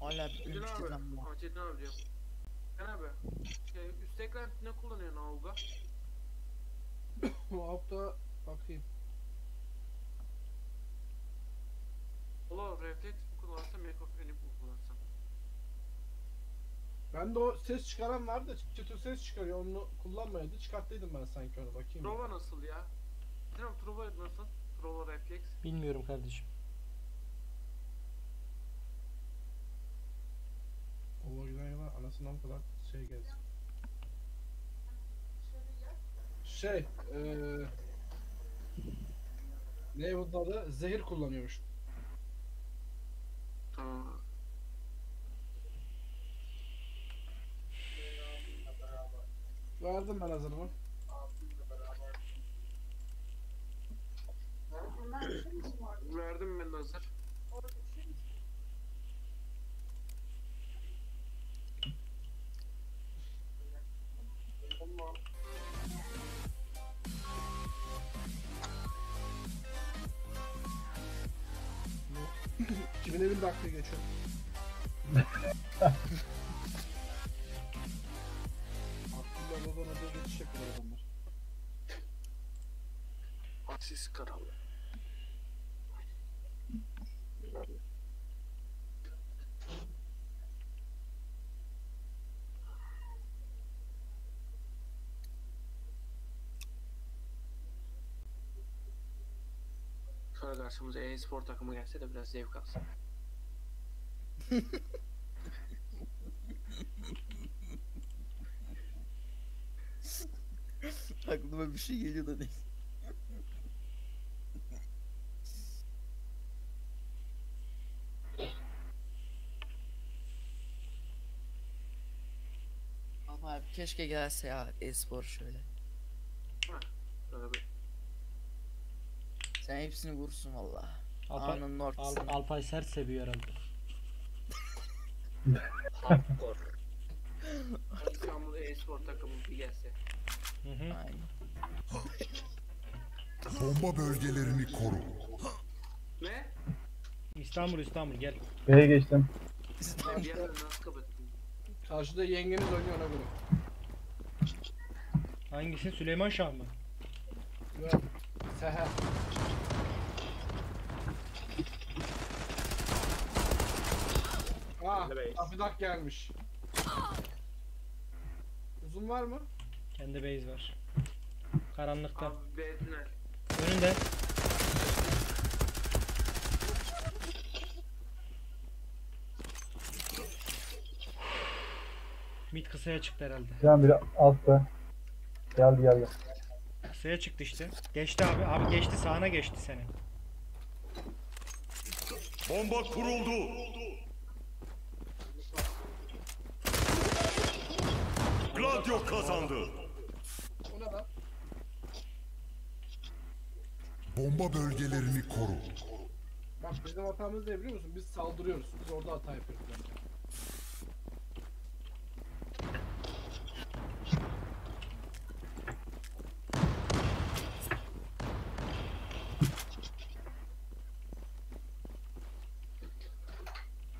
Hala Çetin bitmemişti abi. lan bu. Ama Çetin abi diyorum. Çetin abi. Şey, üst ekran ne kullanıyorsun Avga? Bu hafta bakayım. Ola refleks mi kullansam, mikrofoni mi kullansam? Ben de o ses çıkaran vardı. Çıtır ses çıkarıyor. Onu kullanmayaydı. Çıkarttıydım ben sanki onu. Bakayım. Trova nasıl ya? Çetin abi Trova nasıl? Trova refleks. Bilmiyorum kardeşim. O güzel yılan anasından kadar şey gelsin. Şey, eee ne bunun adı? Zehir kullanıyormuş. Tamam. Verdim ben hazırımı. Verdim ben hazır. Kimin evinde dakika geçiyor. Abdullah babanın da geçiş yapıyor adamlar. Aksis karalı. Sonra karşımıza e-spor takımı gelse de biraz zevk alsın. Aklıma bir şey geliyor da değil. Ama abi keşke gelse ya e-spor şöyle. Böyle bir Sen hepsini vursun valla. Alpay, Anın Al. Alpay sert seviyor herhalde. Hardcore. İstanbul e-spor takımı bir gelse. Hı hı. Aynen. Bomba bölgelerini koru. Ne? İstanbul İstanbul gel. B'ye geçtim. Ben bir yerden nasıl kapattım? Karşıda yengeniz oynuyor ona göre. Hangisi? Süleyman Şah mı? Yok. Seher. Kendi bey. Afidak gelmiş. Uzun var mı? Kendi base var. Karanlıkta. Abi B tünel. Önünde. Mid kısaya çıktı herhalde. Can biri altta. Geldi geldi. Kısaya çıktı işte. Geçti abi. Abi geçti sağına geçti seni. Bomba kuruldu. Gladio kazandı. Bomba bölgelerini koru. Bak bizim hatamız ne biliyor musun? Biz saldırıyoruz. Biz orada hata yapıyoruz.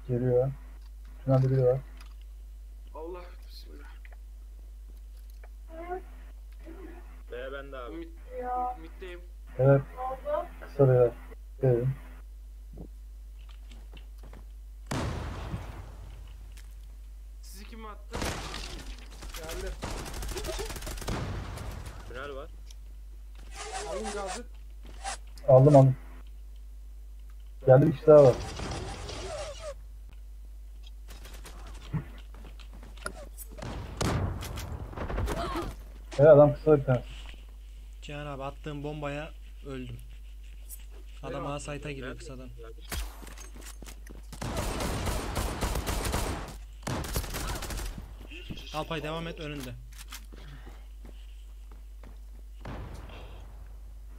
Geliyor. Tünelde biri var. Allah bismillah. B bende abi. Mid, middeyim. Evet. Kısa beyler. Gelin. Sizi kim attı? Geldi. Tünel var. Alın gazı. Aldım aldım. Geldi bir kişi daha var. Evet adam kısa bir tane. Cihan abi attığım bombaya öldüm. Adam A site'a giriyor kısadan. Alpay devam et önünde.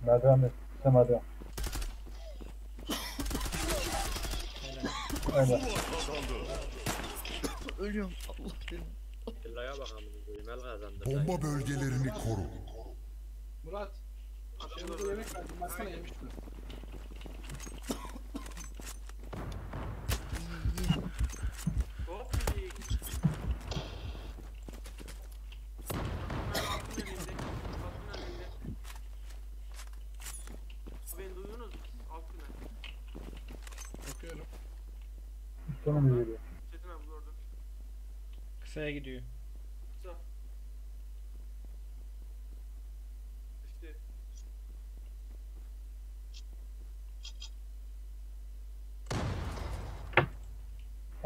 Merdiven? Kısa merdiven. Aynen. Ölüyorum. Allah kazandı. Bomba bölgelerini koru. Murat. Şimdi yemek verdim. Ben sana yemiştim. Hop. Beni duyuyorsunuz mu? Alt tünel. Bakıyorum. Bir geliyor. Çetin abi gördüm. Kısaya gidiyor. Sağ. İşte.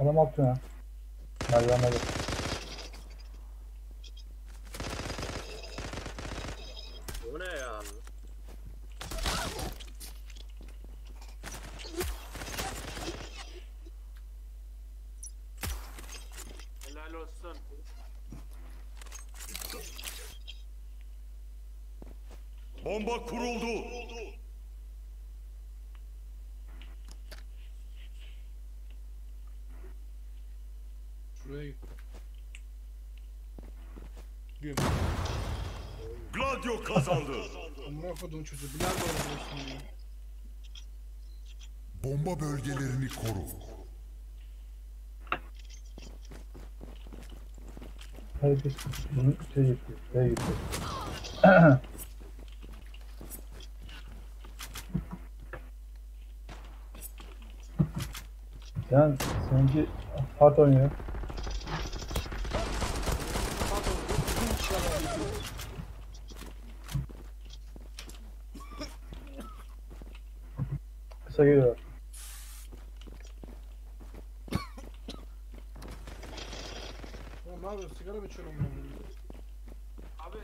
Adam alt tünel. Merdivenle gel. Bu ne ya? Helal olsun. Bomba kuruldu. Şuraya git. Güm. Gladio kazandı. Koduğum çocuğu. Bilal de oynuyorsun ya. Bomba bölgelerini koru. Bir bunu şey gitti. Şey gitti. Yani seninki part oynuyor. Kısa geliyor. Oğlum ne yapıyorsun? Sigara mı içiyorsun amına koyayım? Abi.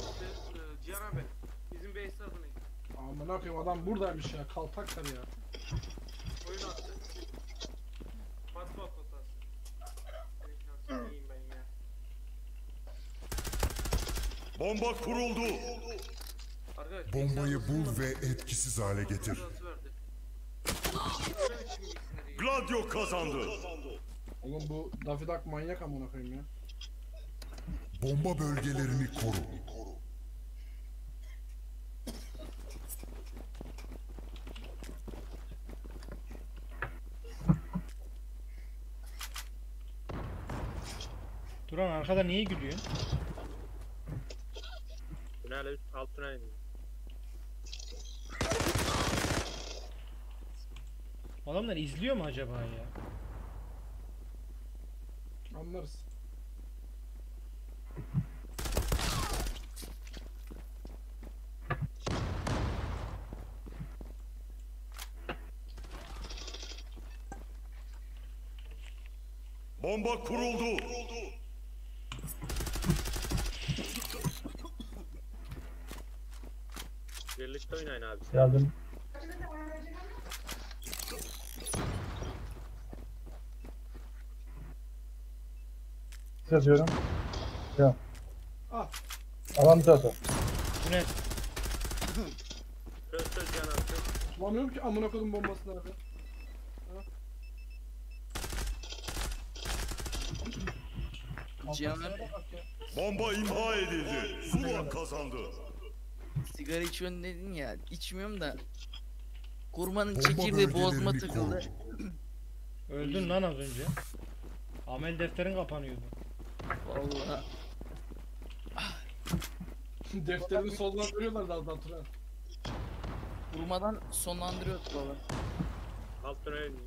İşte, e, Cihan abi. Bizim base adı neydi? Amına koyayım buradaymış ya. Kaltak karı ya. Oyun attı. İyiyim ben ya. Bomba kuruldu. Arkadaş, Bombayı bul ve etkisiz hale getir. Gladio kazandı. Oğlum bu Daffy Duck manyak amına koyayım ya. Bomba bölgelerini koru. Duran arkada niye gülüyorsun? Tünel üst alt tünel. Adamlar izliyor mu acaba ya? Anlarız. Bomba kuruldu. Birlikte oynayın abi. Geldim. Ses atıyorum. Ya. Ah. Alan zaten. Tünel. Söz söz can attı. Bulamıyorum ki amına kodum bombasını abi. Cihan Bak ya. Bomba imha edildi. Zula kazandı. Sigara içiyorsun dedin ya. içmiyorum da. Kurmanın Bomba çekirdeği boğazıma bölgelerini takıldı. Öldün lan az önce. Amel defterin kapanıyordu. Vallahi. Defterini soldan görüyorlar da adam Turan. Vurmadan sonlandırıyor baba. Alt tünel iniyor.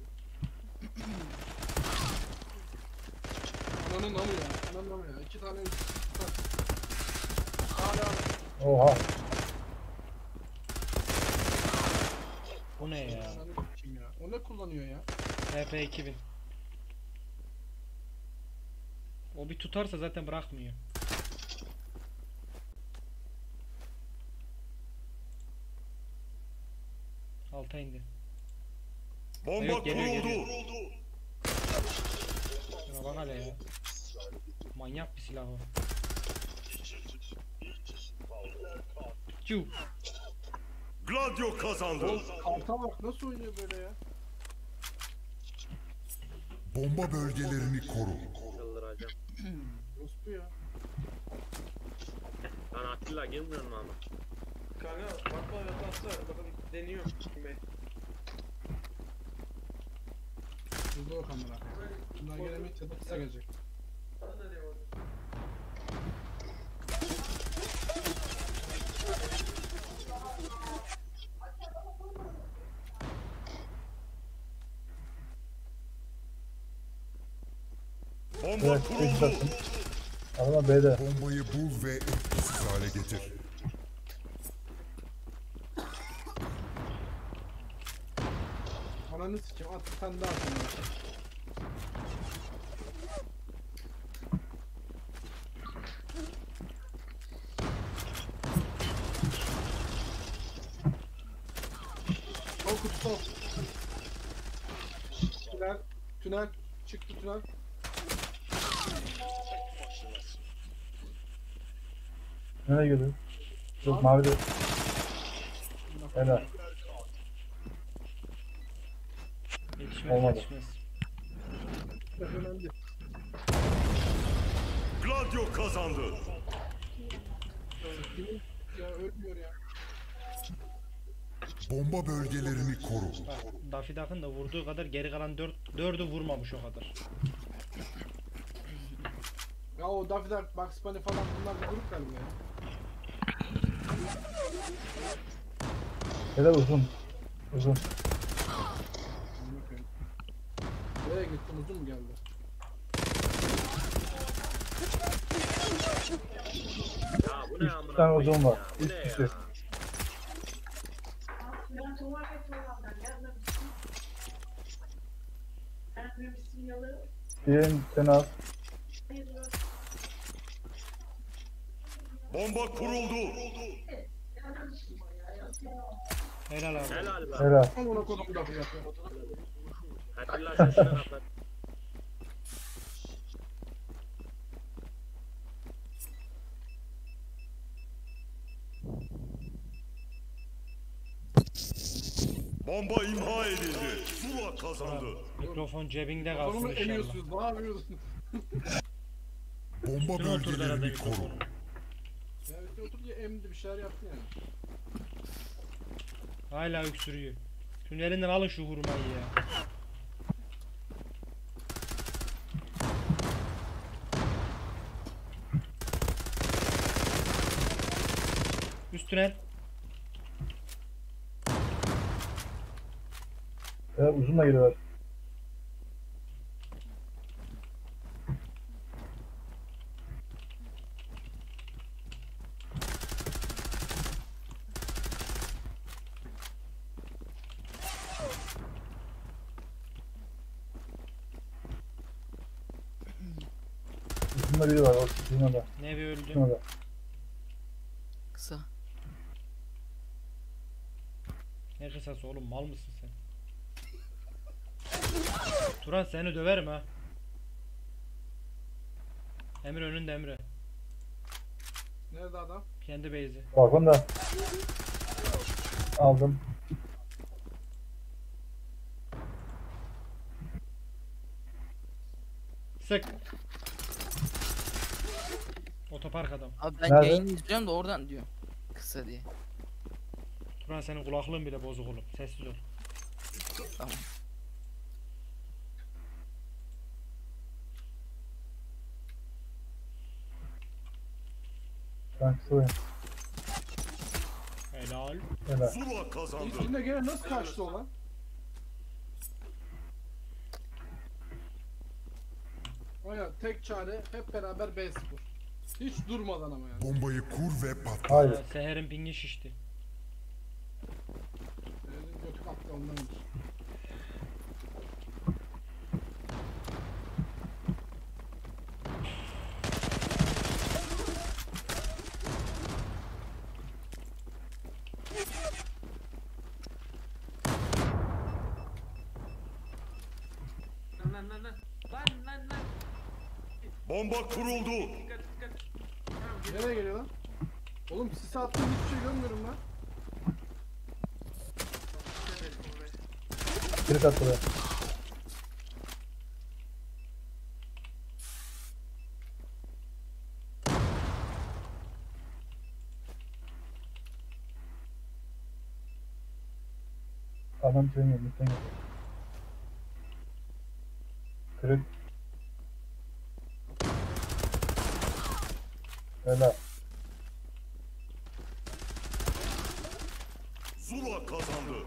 Ananın namı ya. Ananın namı ya. İki tane. Hala Oha. Bu ne ya? Kim ya? O ne kullanıyor ya? TP 2000. O bir tutarsa zaten bırakmıyor. Alta indi. Bomba Evet, geliyor, kuruldu. Şuna bak hele ya. Manyak bir silah o. Çu. Gladio kazandı. Karta bak nasıl oynuyor böyle ya? Bomba bölgelerini koru. Çıldıracağım. Rospu ya. Lan Atilla girmiyor mu ama? Kanka bakma yatarsa bakın deniyor kime. Burada o kamera. Bunlar gelemeyince de kısa gelecek. Evet. Kuruldu. attım. Adama B'de. Bombayı bul ve etkisiz hale getir. Ananı sikeyim at tane daha at. Sol kutu sol. Tünel, tünel, çıktı tünel. Nereye gidiyor? Yok mavi de. Helal. Yetişmez Olmadı. yetişmez. Gladio kazandı. Kimin ya ölmüyor ya. Bomba bölgelerini koru. Bak Daffy Duck'ın da vurduğu kadar geri kalan 4 4'ü vurmamış o kadar. Ya o Daffy Duck, Bugs Bunny falan bunlar bir grup galiba ya. Helal uzun. Uzun. Koyayım. Nereye gittin uzun mu geldi? Ya Üç tane uzun var. ya? Üç kişi. ya? Diğerini sen al. Bomba kuruldu. Helal abi. Helal be. Helal. Amına kodum yapıyor. Atilla sesini kapat. Bomba imha edildi. Zula kazandı. Mikrofon cebinde kalsın Onu inşallah. emiyorsunuz, ne yapıyorsunuz? Bomba bölgelerini koru. Mikrofonu. Ya işte otur diye emdi bir şeyler yaptı yani. Hala öksürüyor. Şunun elinden alın şu hurmayı ya. Üstüne. Helal uzunla giriyorlar. Şunda biri var. O şuna da. Nevi öldü. Şuna da. Kısa. Ne kısası oğlum mal mısın sen? Turan seni döverim ha. Emre önünde Emre. Nerede adam? Kendi base'i. Balkonda. Aldım. Sık. Otopark adam. Abi ben Nerede? yayın izliyorum da oradan diyor. Kısa diye. Turan senin kulaklığın bile bozuk oğlum. Sessiz ol. Tamam. Ben kısayım. Helal. Helal. Zula kazandı. İçinde gene nasıl kaçtı o lan? Aya tek çare hep beraber B0. Hiç durmadan ama yani. Bombayı kur ve patlat. Hayır. Seher'in pingi şişti. Benim götü kalktı ondandır. Lan lan lan lan. Lan lan lan. Bomba kuruldu. Dikkat dikkat. Tamam gel. Nereye geliyor lan? Oğlum sis attığım hiçbir şey görmüyorum oraya. Biri kat buraya. Adam çözmüyor. Lütfen gel. Kırık. Helal. Zula kazandı.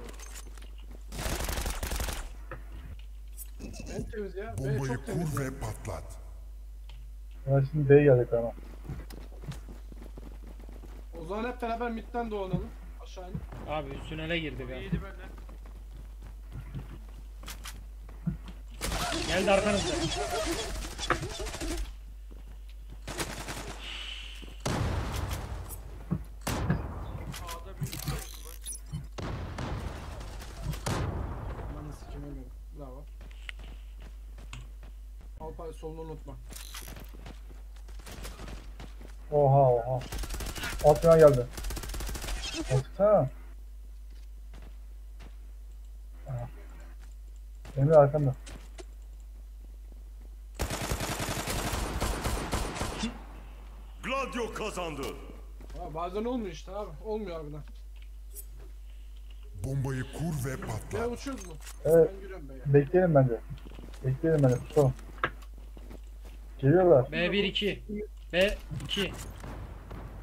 En temiz ya. B Bombayı çok temiz. kur ve patlat. Ya şimdi B'ye geldik ama. O zaman hep beraber midden dolanalım. Aşağı in. Abi tünele girdik ha. İyiydi benden. Geldi arkanızda. A'da bir şey var. Ben nasıl kime göre. Bravo. Alpay solunu unutma. Oha oha. Altına geldi. Baksana. Aha. Emre arkanda. Gladio kazandı. Ha, bazen olmuyor işte abi. Olmuyor harbiden. Bombayı kur ve patlat. uçuyoruz mu? Evet. Ben giriyorum B'ye. Bekleyelim bence. Bekleyelim bence. Tutalım. Geliyorlar. B1 2. B2.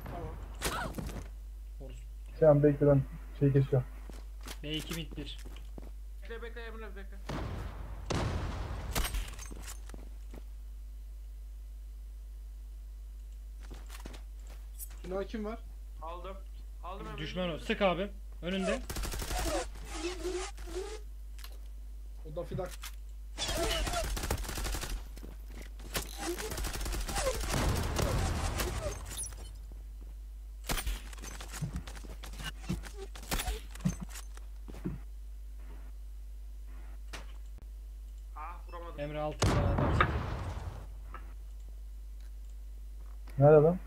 Tamam. Şu an bekle ben şey kesiyorum. B2 mid 1. Bekle bekle Emre bekle. Tünel kim var? Aldım. Aldım Emre. Düşman o. Sık abi. Önünde. O da fidak. Ah vuramadım. Emre altında adam sıktı. Nerede adam?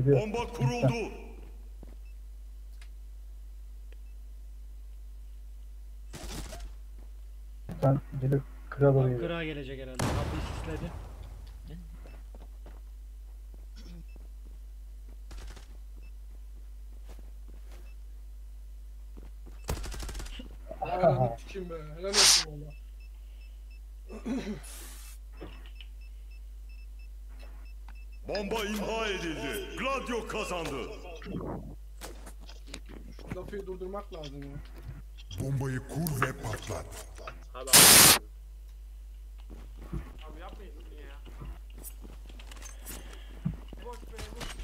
Geliyor. Bomba kuruldu. Sen doğru Bak geliyor. Kıra gelecek herhalde. Kapıyı sisledi. Aynen kim be. Helal olsun valla. Bomba imha edildi. Gladio kazandı. Şu Dafi'yi durdurmak lazım ya. Bombayı kur ve patlat. Abi Abi yapmayın şunu ya. Boş be boş.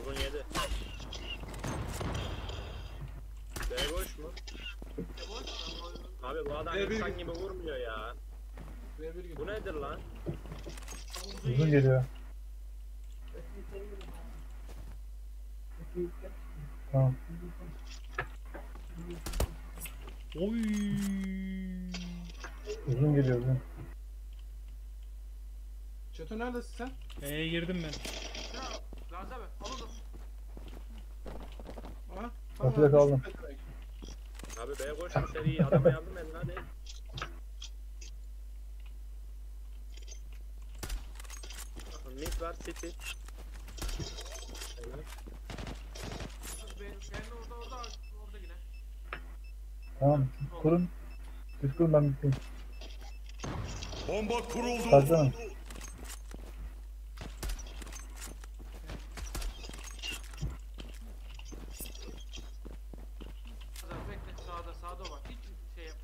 uzun yedi. B boş mu? E boş. O- Abi bu adam B bir insan gitti. gibi vurmuyor ya. B1 gibi. Bu nedir lan? Uzun geliyor. Tamam. Oy. Uzun geliyor uzun. Çeto neredesin sen? E'ye girdim ben. Ya Gazi abi al onu. Ha? Kapıda kaldım. Abi B boş mu seri adama yardım edin hadi. Mid var city. Evet. Ben, ben orada orada orada yine. Tamam. Kurun. Siz kurun ben bitireyim. Bomba kuruldu. Kalksana. Gazi abi bekle sağda sağda var. Hiç şey yap.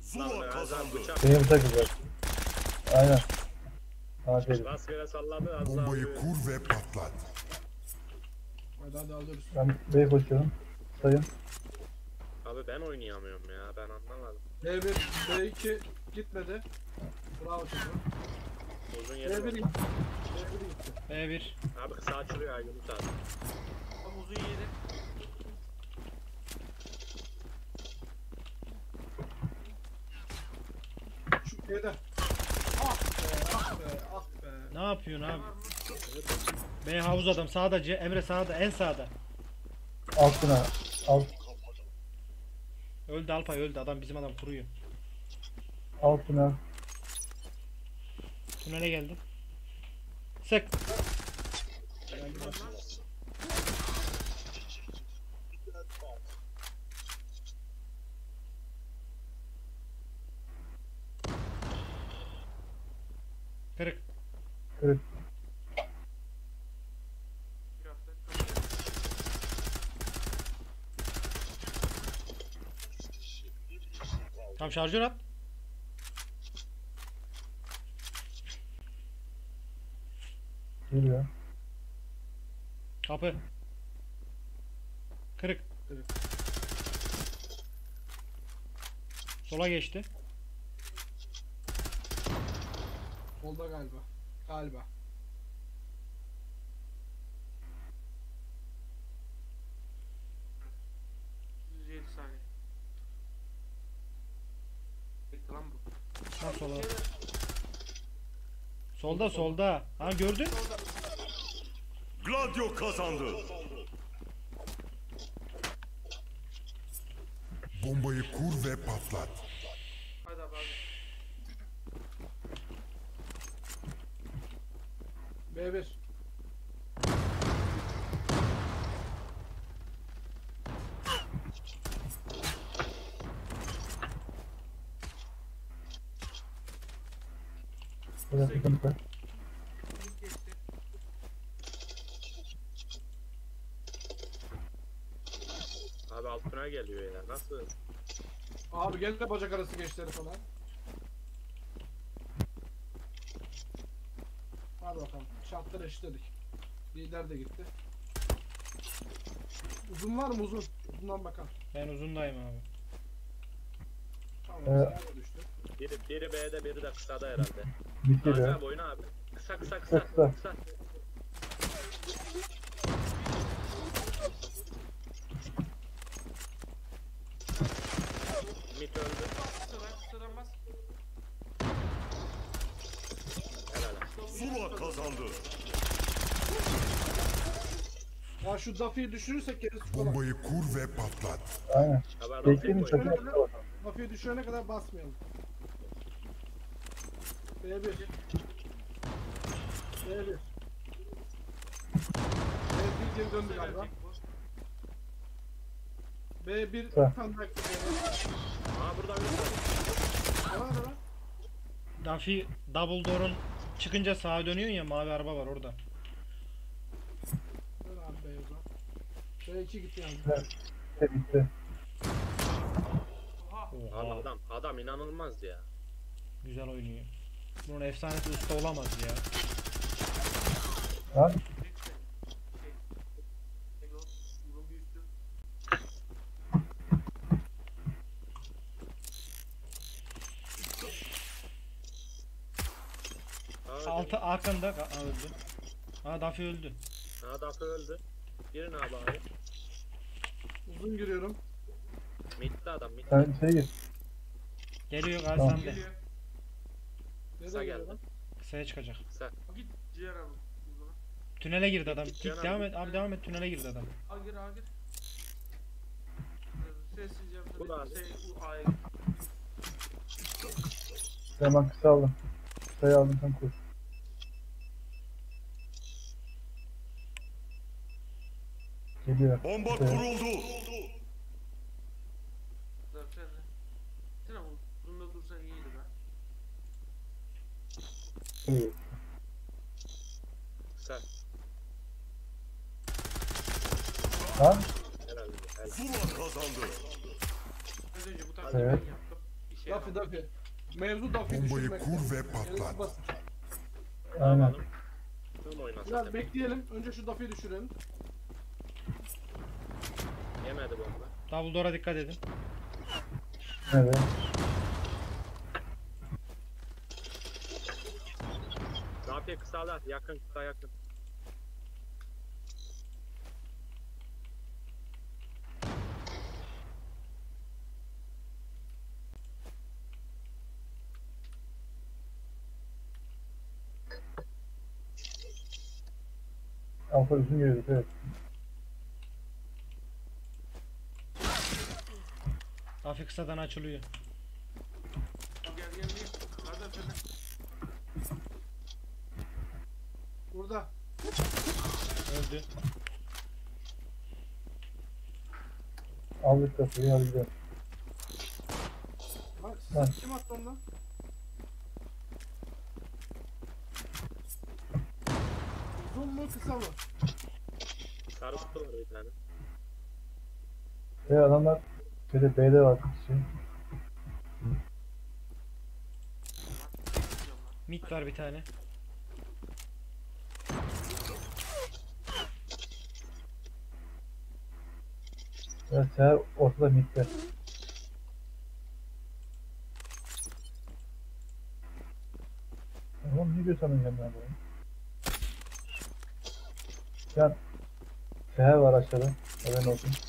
Zula Lan be, kazandı. Bıçak güzel. Aynen. Aferin. rastgele salladı az daha Bombayı kur ve patlat. Hadi alıyoruz. Ben B'ye koşuyorum. Sayın. Abi ben oynayamıyorum ya ben anlamadım. B1, B2 gitmedi. Bravo Çeto. Uzun yedi B1 var. gitti. B1 gitti. B1. Abi kısa açılıyor Yunus abi. Tam uzun yedi. Şu B'de. Ah be, ah be, ah be. Ne yapıyorsun abi? B havuz adam sağda C Emre sağda en sağda. Altına. Alt. Öldü Alpay öldü adam bizim adam kuruyor. Altına. Tünele geldi. Sık. Kırık. Kırık. Bir hafta. Tam şarjör at. Geliyor. Kapı. Kırık. Kırık. Sola geçti. Solda galiba. Galiba. Saniye. Bekle lan bu. Ha sola. Solda solda. Ha gördün? Gladio kazandı. Bombayı kur ve patlat. Hadi abi abi. B1. Böyle sıkıntı. Geçti. Abi altına geliyor ya nasıl? Abi gel de bacak arası geçleri falan. Hadi bakalım. Şartları eşitledik. Lider de gitti. Uzun var mı uzun? Uzundan bakalım. Ben uzundayım abi. Tamam. Evet. de düştü. Biri, biri B'de biri de kısada herhalde. Bit Gazi geliyor. abi oyna abi. Kısa kısa kısa. Kısa. kısa. Mid öldü. Kısadan kısadan bas. Helal olsun. Zula kazandı. Ya şu Dafi'yi düşürürsek gerisi kolay. Bombayı kur ve patlat. Aynen. Bekleyin bakalım. Dafi'yi düşürene kadar basmayalım. B1. B1. B1 geri döndü galiba. Verecek bu. B1 bir tane daha. Aa burada bir devam. Dafi double door'un çıkınca sağa dönüyorsun ya mavi araba var orada. Dön abi B'ye o zaman. B2 gitti yani. Bitti bitti. Oha. Oha adam, adam inanılmaz ya. güzel oynuyor. Bunun efsanesi usta olamaz ya. Lan Altı arkanda öldü. Aa Dafi öldü. Aa Dafi öldü. Girin abi abi. Uzun giriyorum. Mid'de adam mid. sen şey git. Geliyor Gazi Tamam. sen de. Geliyor. Kısa geldi. Kısaya çıkacak. Kısa. Git ciğer. Uzuna. Tünele girdi adam. Git devam abi. et. Abi devam et. Tünele girdi adam. Al gir al gir. Sessizce Bu da abi. şey bu A'ya git. Hemen kısa aldım. Kısayı aldım sen koş. Geliyor. Bomba Evet. kuruldu. Dur sen. Sen ama uzunda dursan iyiydi be. İyi. Kısa. Lan. Zula kazandı. Az önce bu tarzda Evet. yaptım. İşe Dafi. Dafi. Mevzu Dafi Bombayı kur ve patlat. aynen. hemen. bekleyelim. Önce şu Dafi'yi düşürelim. Yemedi bomba. Double door'a dikkat edin. Evet. Dafi kısalar. Yakın kısa yakın. Alfa uzun geliyor. Evet. Dafi kısadan açılıyor. Gel gel gel. Sen de? Burada. Öldü. Aldık kafayı hadi gidelim. Ha, kim attı ondan? Uzun mu kısa mı? Sarı kutu var bir tane. Ve adamlar bir de B'de var bir kişi. Mid var bir tane. Evet Seher ortada midde. Oğlum ne diyorsan ben ya bunu? Sen Seher var aşağıda. Haberin olsun.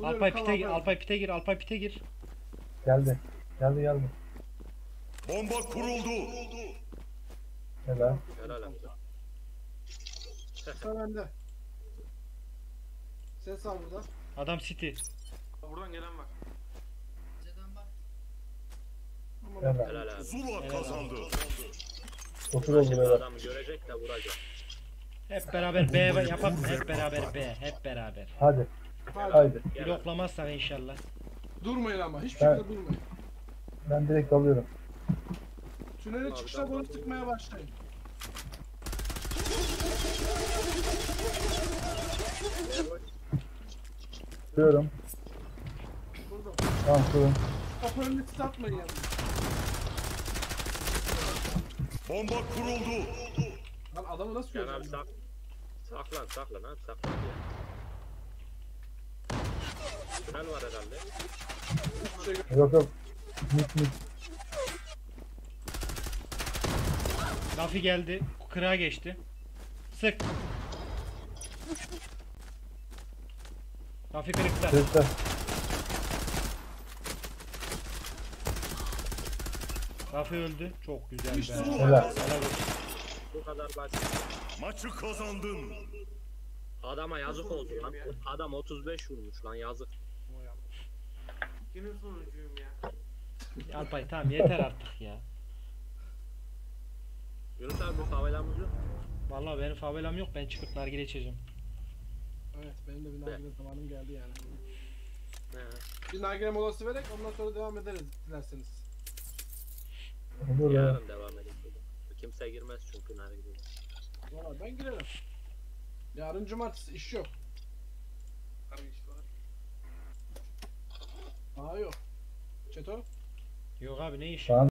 Kuruyorum, Alpay pite gir. Alpay pite gir. Alpay pite gir. Geldi. Geldi geldi. Bomba kuruldu. Helal. Helal abi. Kısa bende. Ses al burada. Adam city. Buradan gelen bak. Helal. Helal abi. Zula kazandı. Dokuz oldu Şimdi beyler. adam görecek de vuracak. Hep beraber B yapalım. Hep beraber B. Hep beraber. Hadi. Haydi. Bloklamazsak inşallah. Durmayın ama. Hiçbir Ben- şekilde durmayın. Ben direkt alıyorum. Çıkışına tamam, doğru tamam. çıkmaya başlayın. Diyorum. Burada. Tamam kurun. Kapı önüne sis atmayın yani. Bomba kuruldu. Lan adamı nasıl Can abi göreceğim? sak. Saklan saklan abi saklan ya. Tünel var herhalde. Yok yok. Mid mid. Dafi geldi. Kırağa geçti. Sık. Dafi kırıkta. Kırıkta. Dafi öldü. Çok güzel be. bu. Helal. Bu kadar basit. Maçı kazandın. Adama yazık oldu lan. Adam 35 vurmuş lan yazık. Yine sonuncuyum ya. Alpay tamam yeter artık ya. Yunus abi bu favelamız yok. Vallahi benim favelam yok. Ben çıkıp nargile içeceğim. Evet benim de bir nargile zamanım geldi yani. He, Bir nargile molası vererek ondan sonra devam ederiz dilerseniz. Olur ya. yarın devam edelim. Kimse girmez çünkü nargile. Valla ben girerim. Yarın cumartesi iş yok. Karı iş var. Aa yok. Çeto? Yok abi ne iş? Bana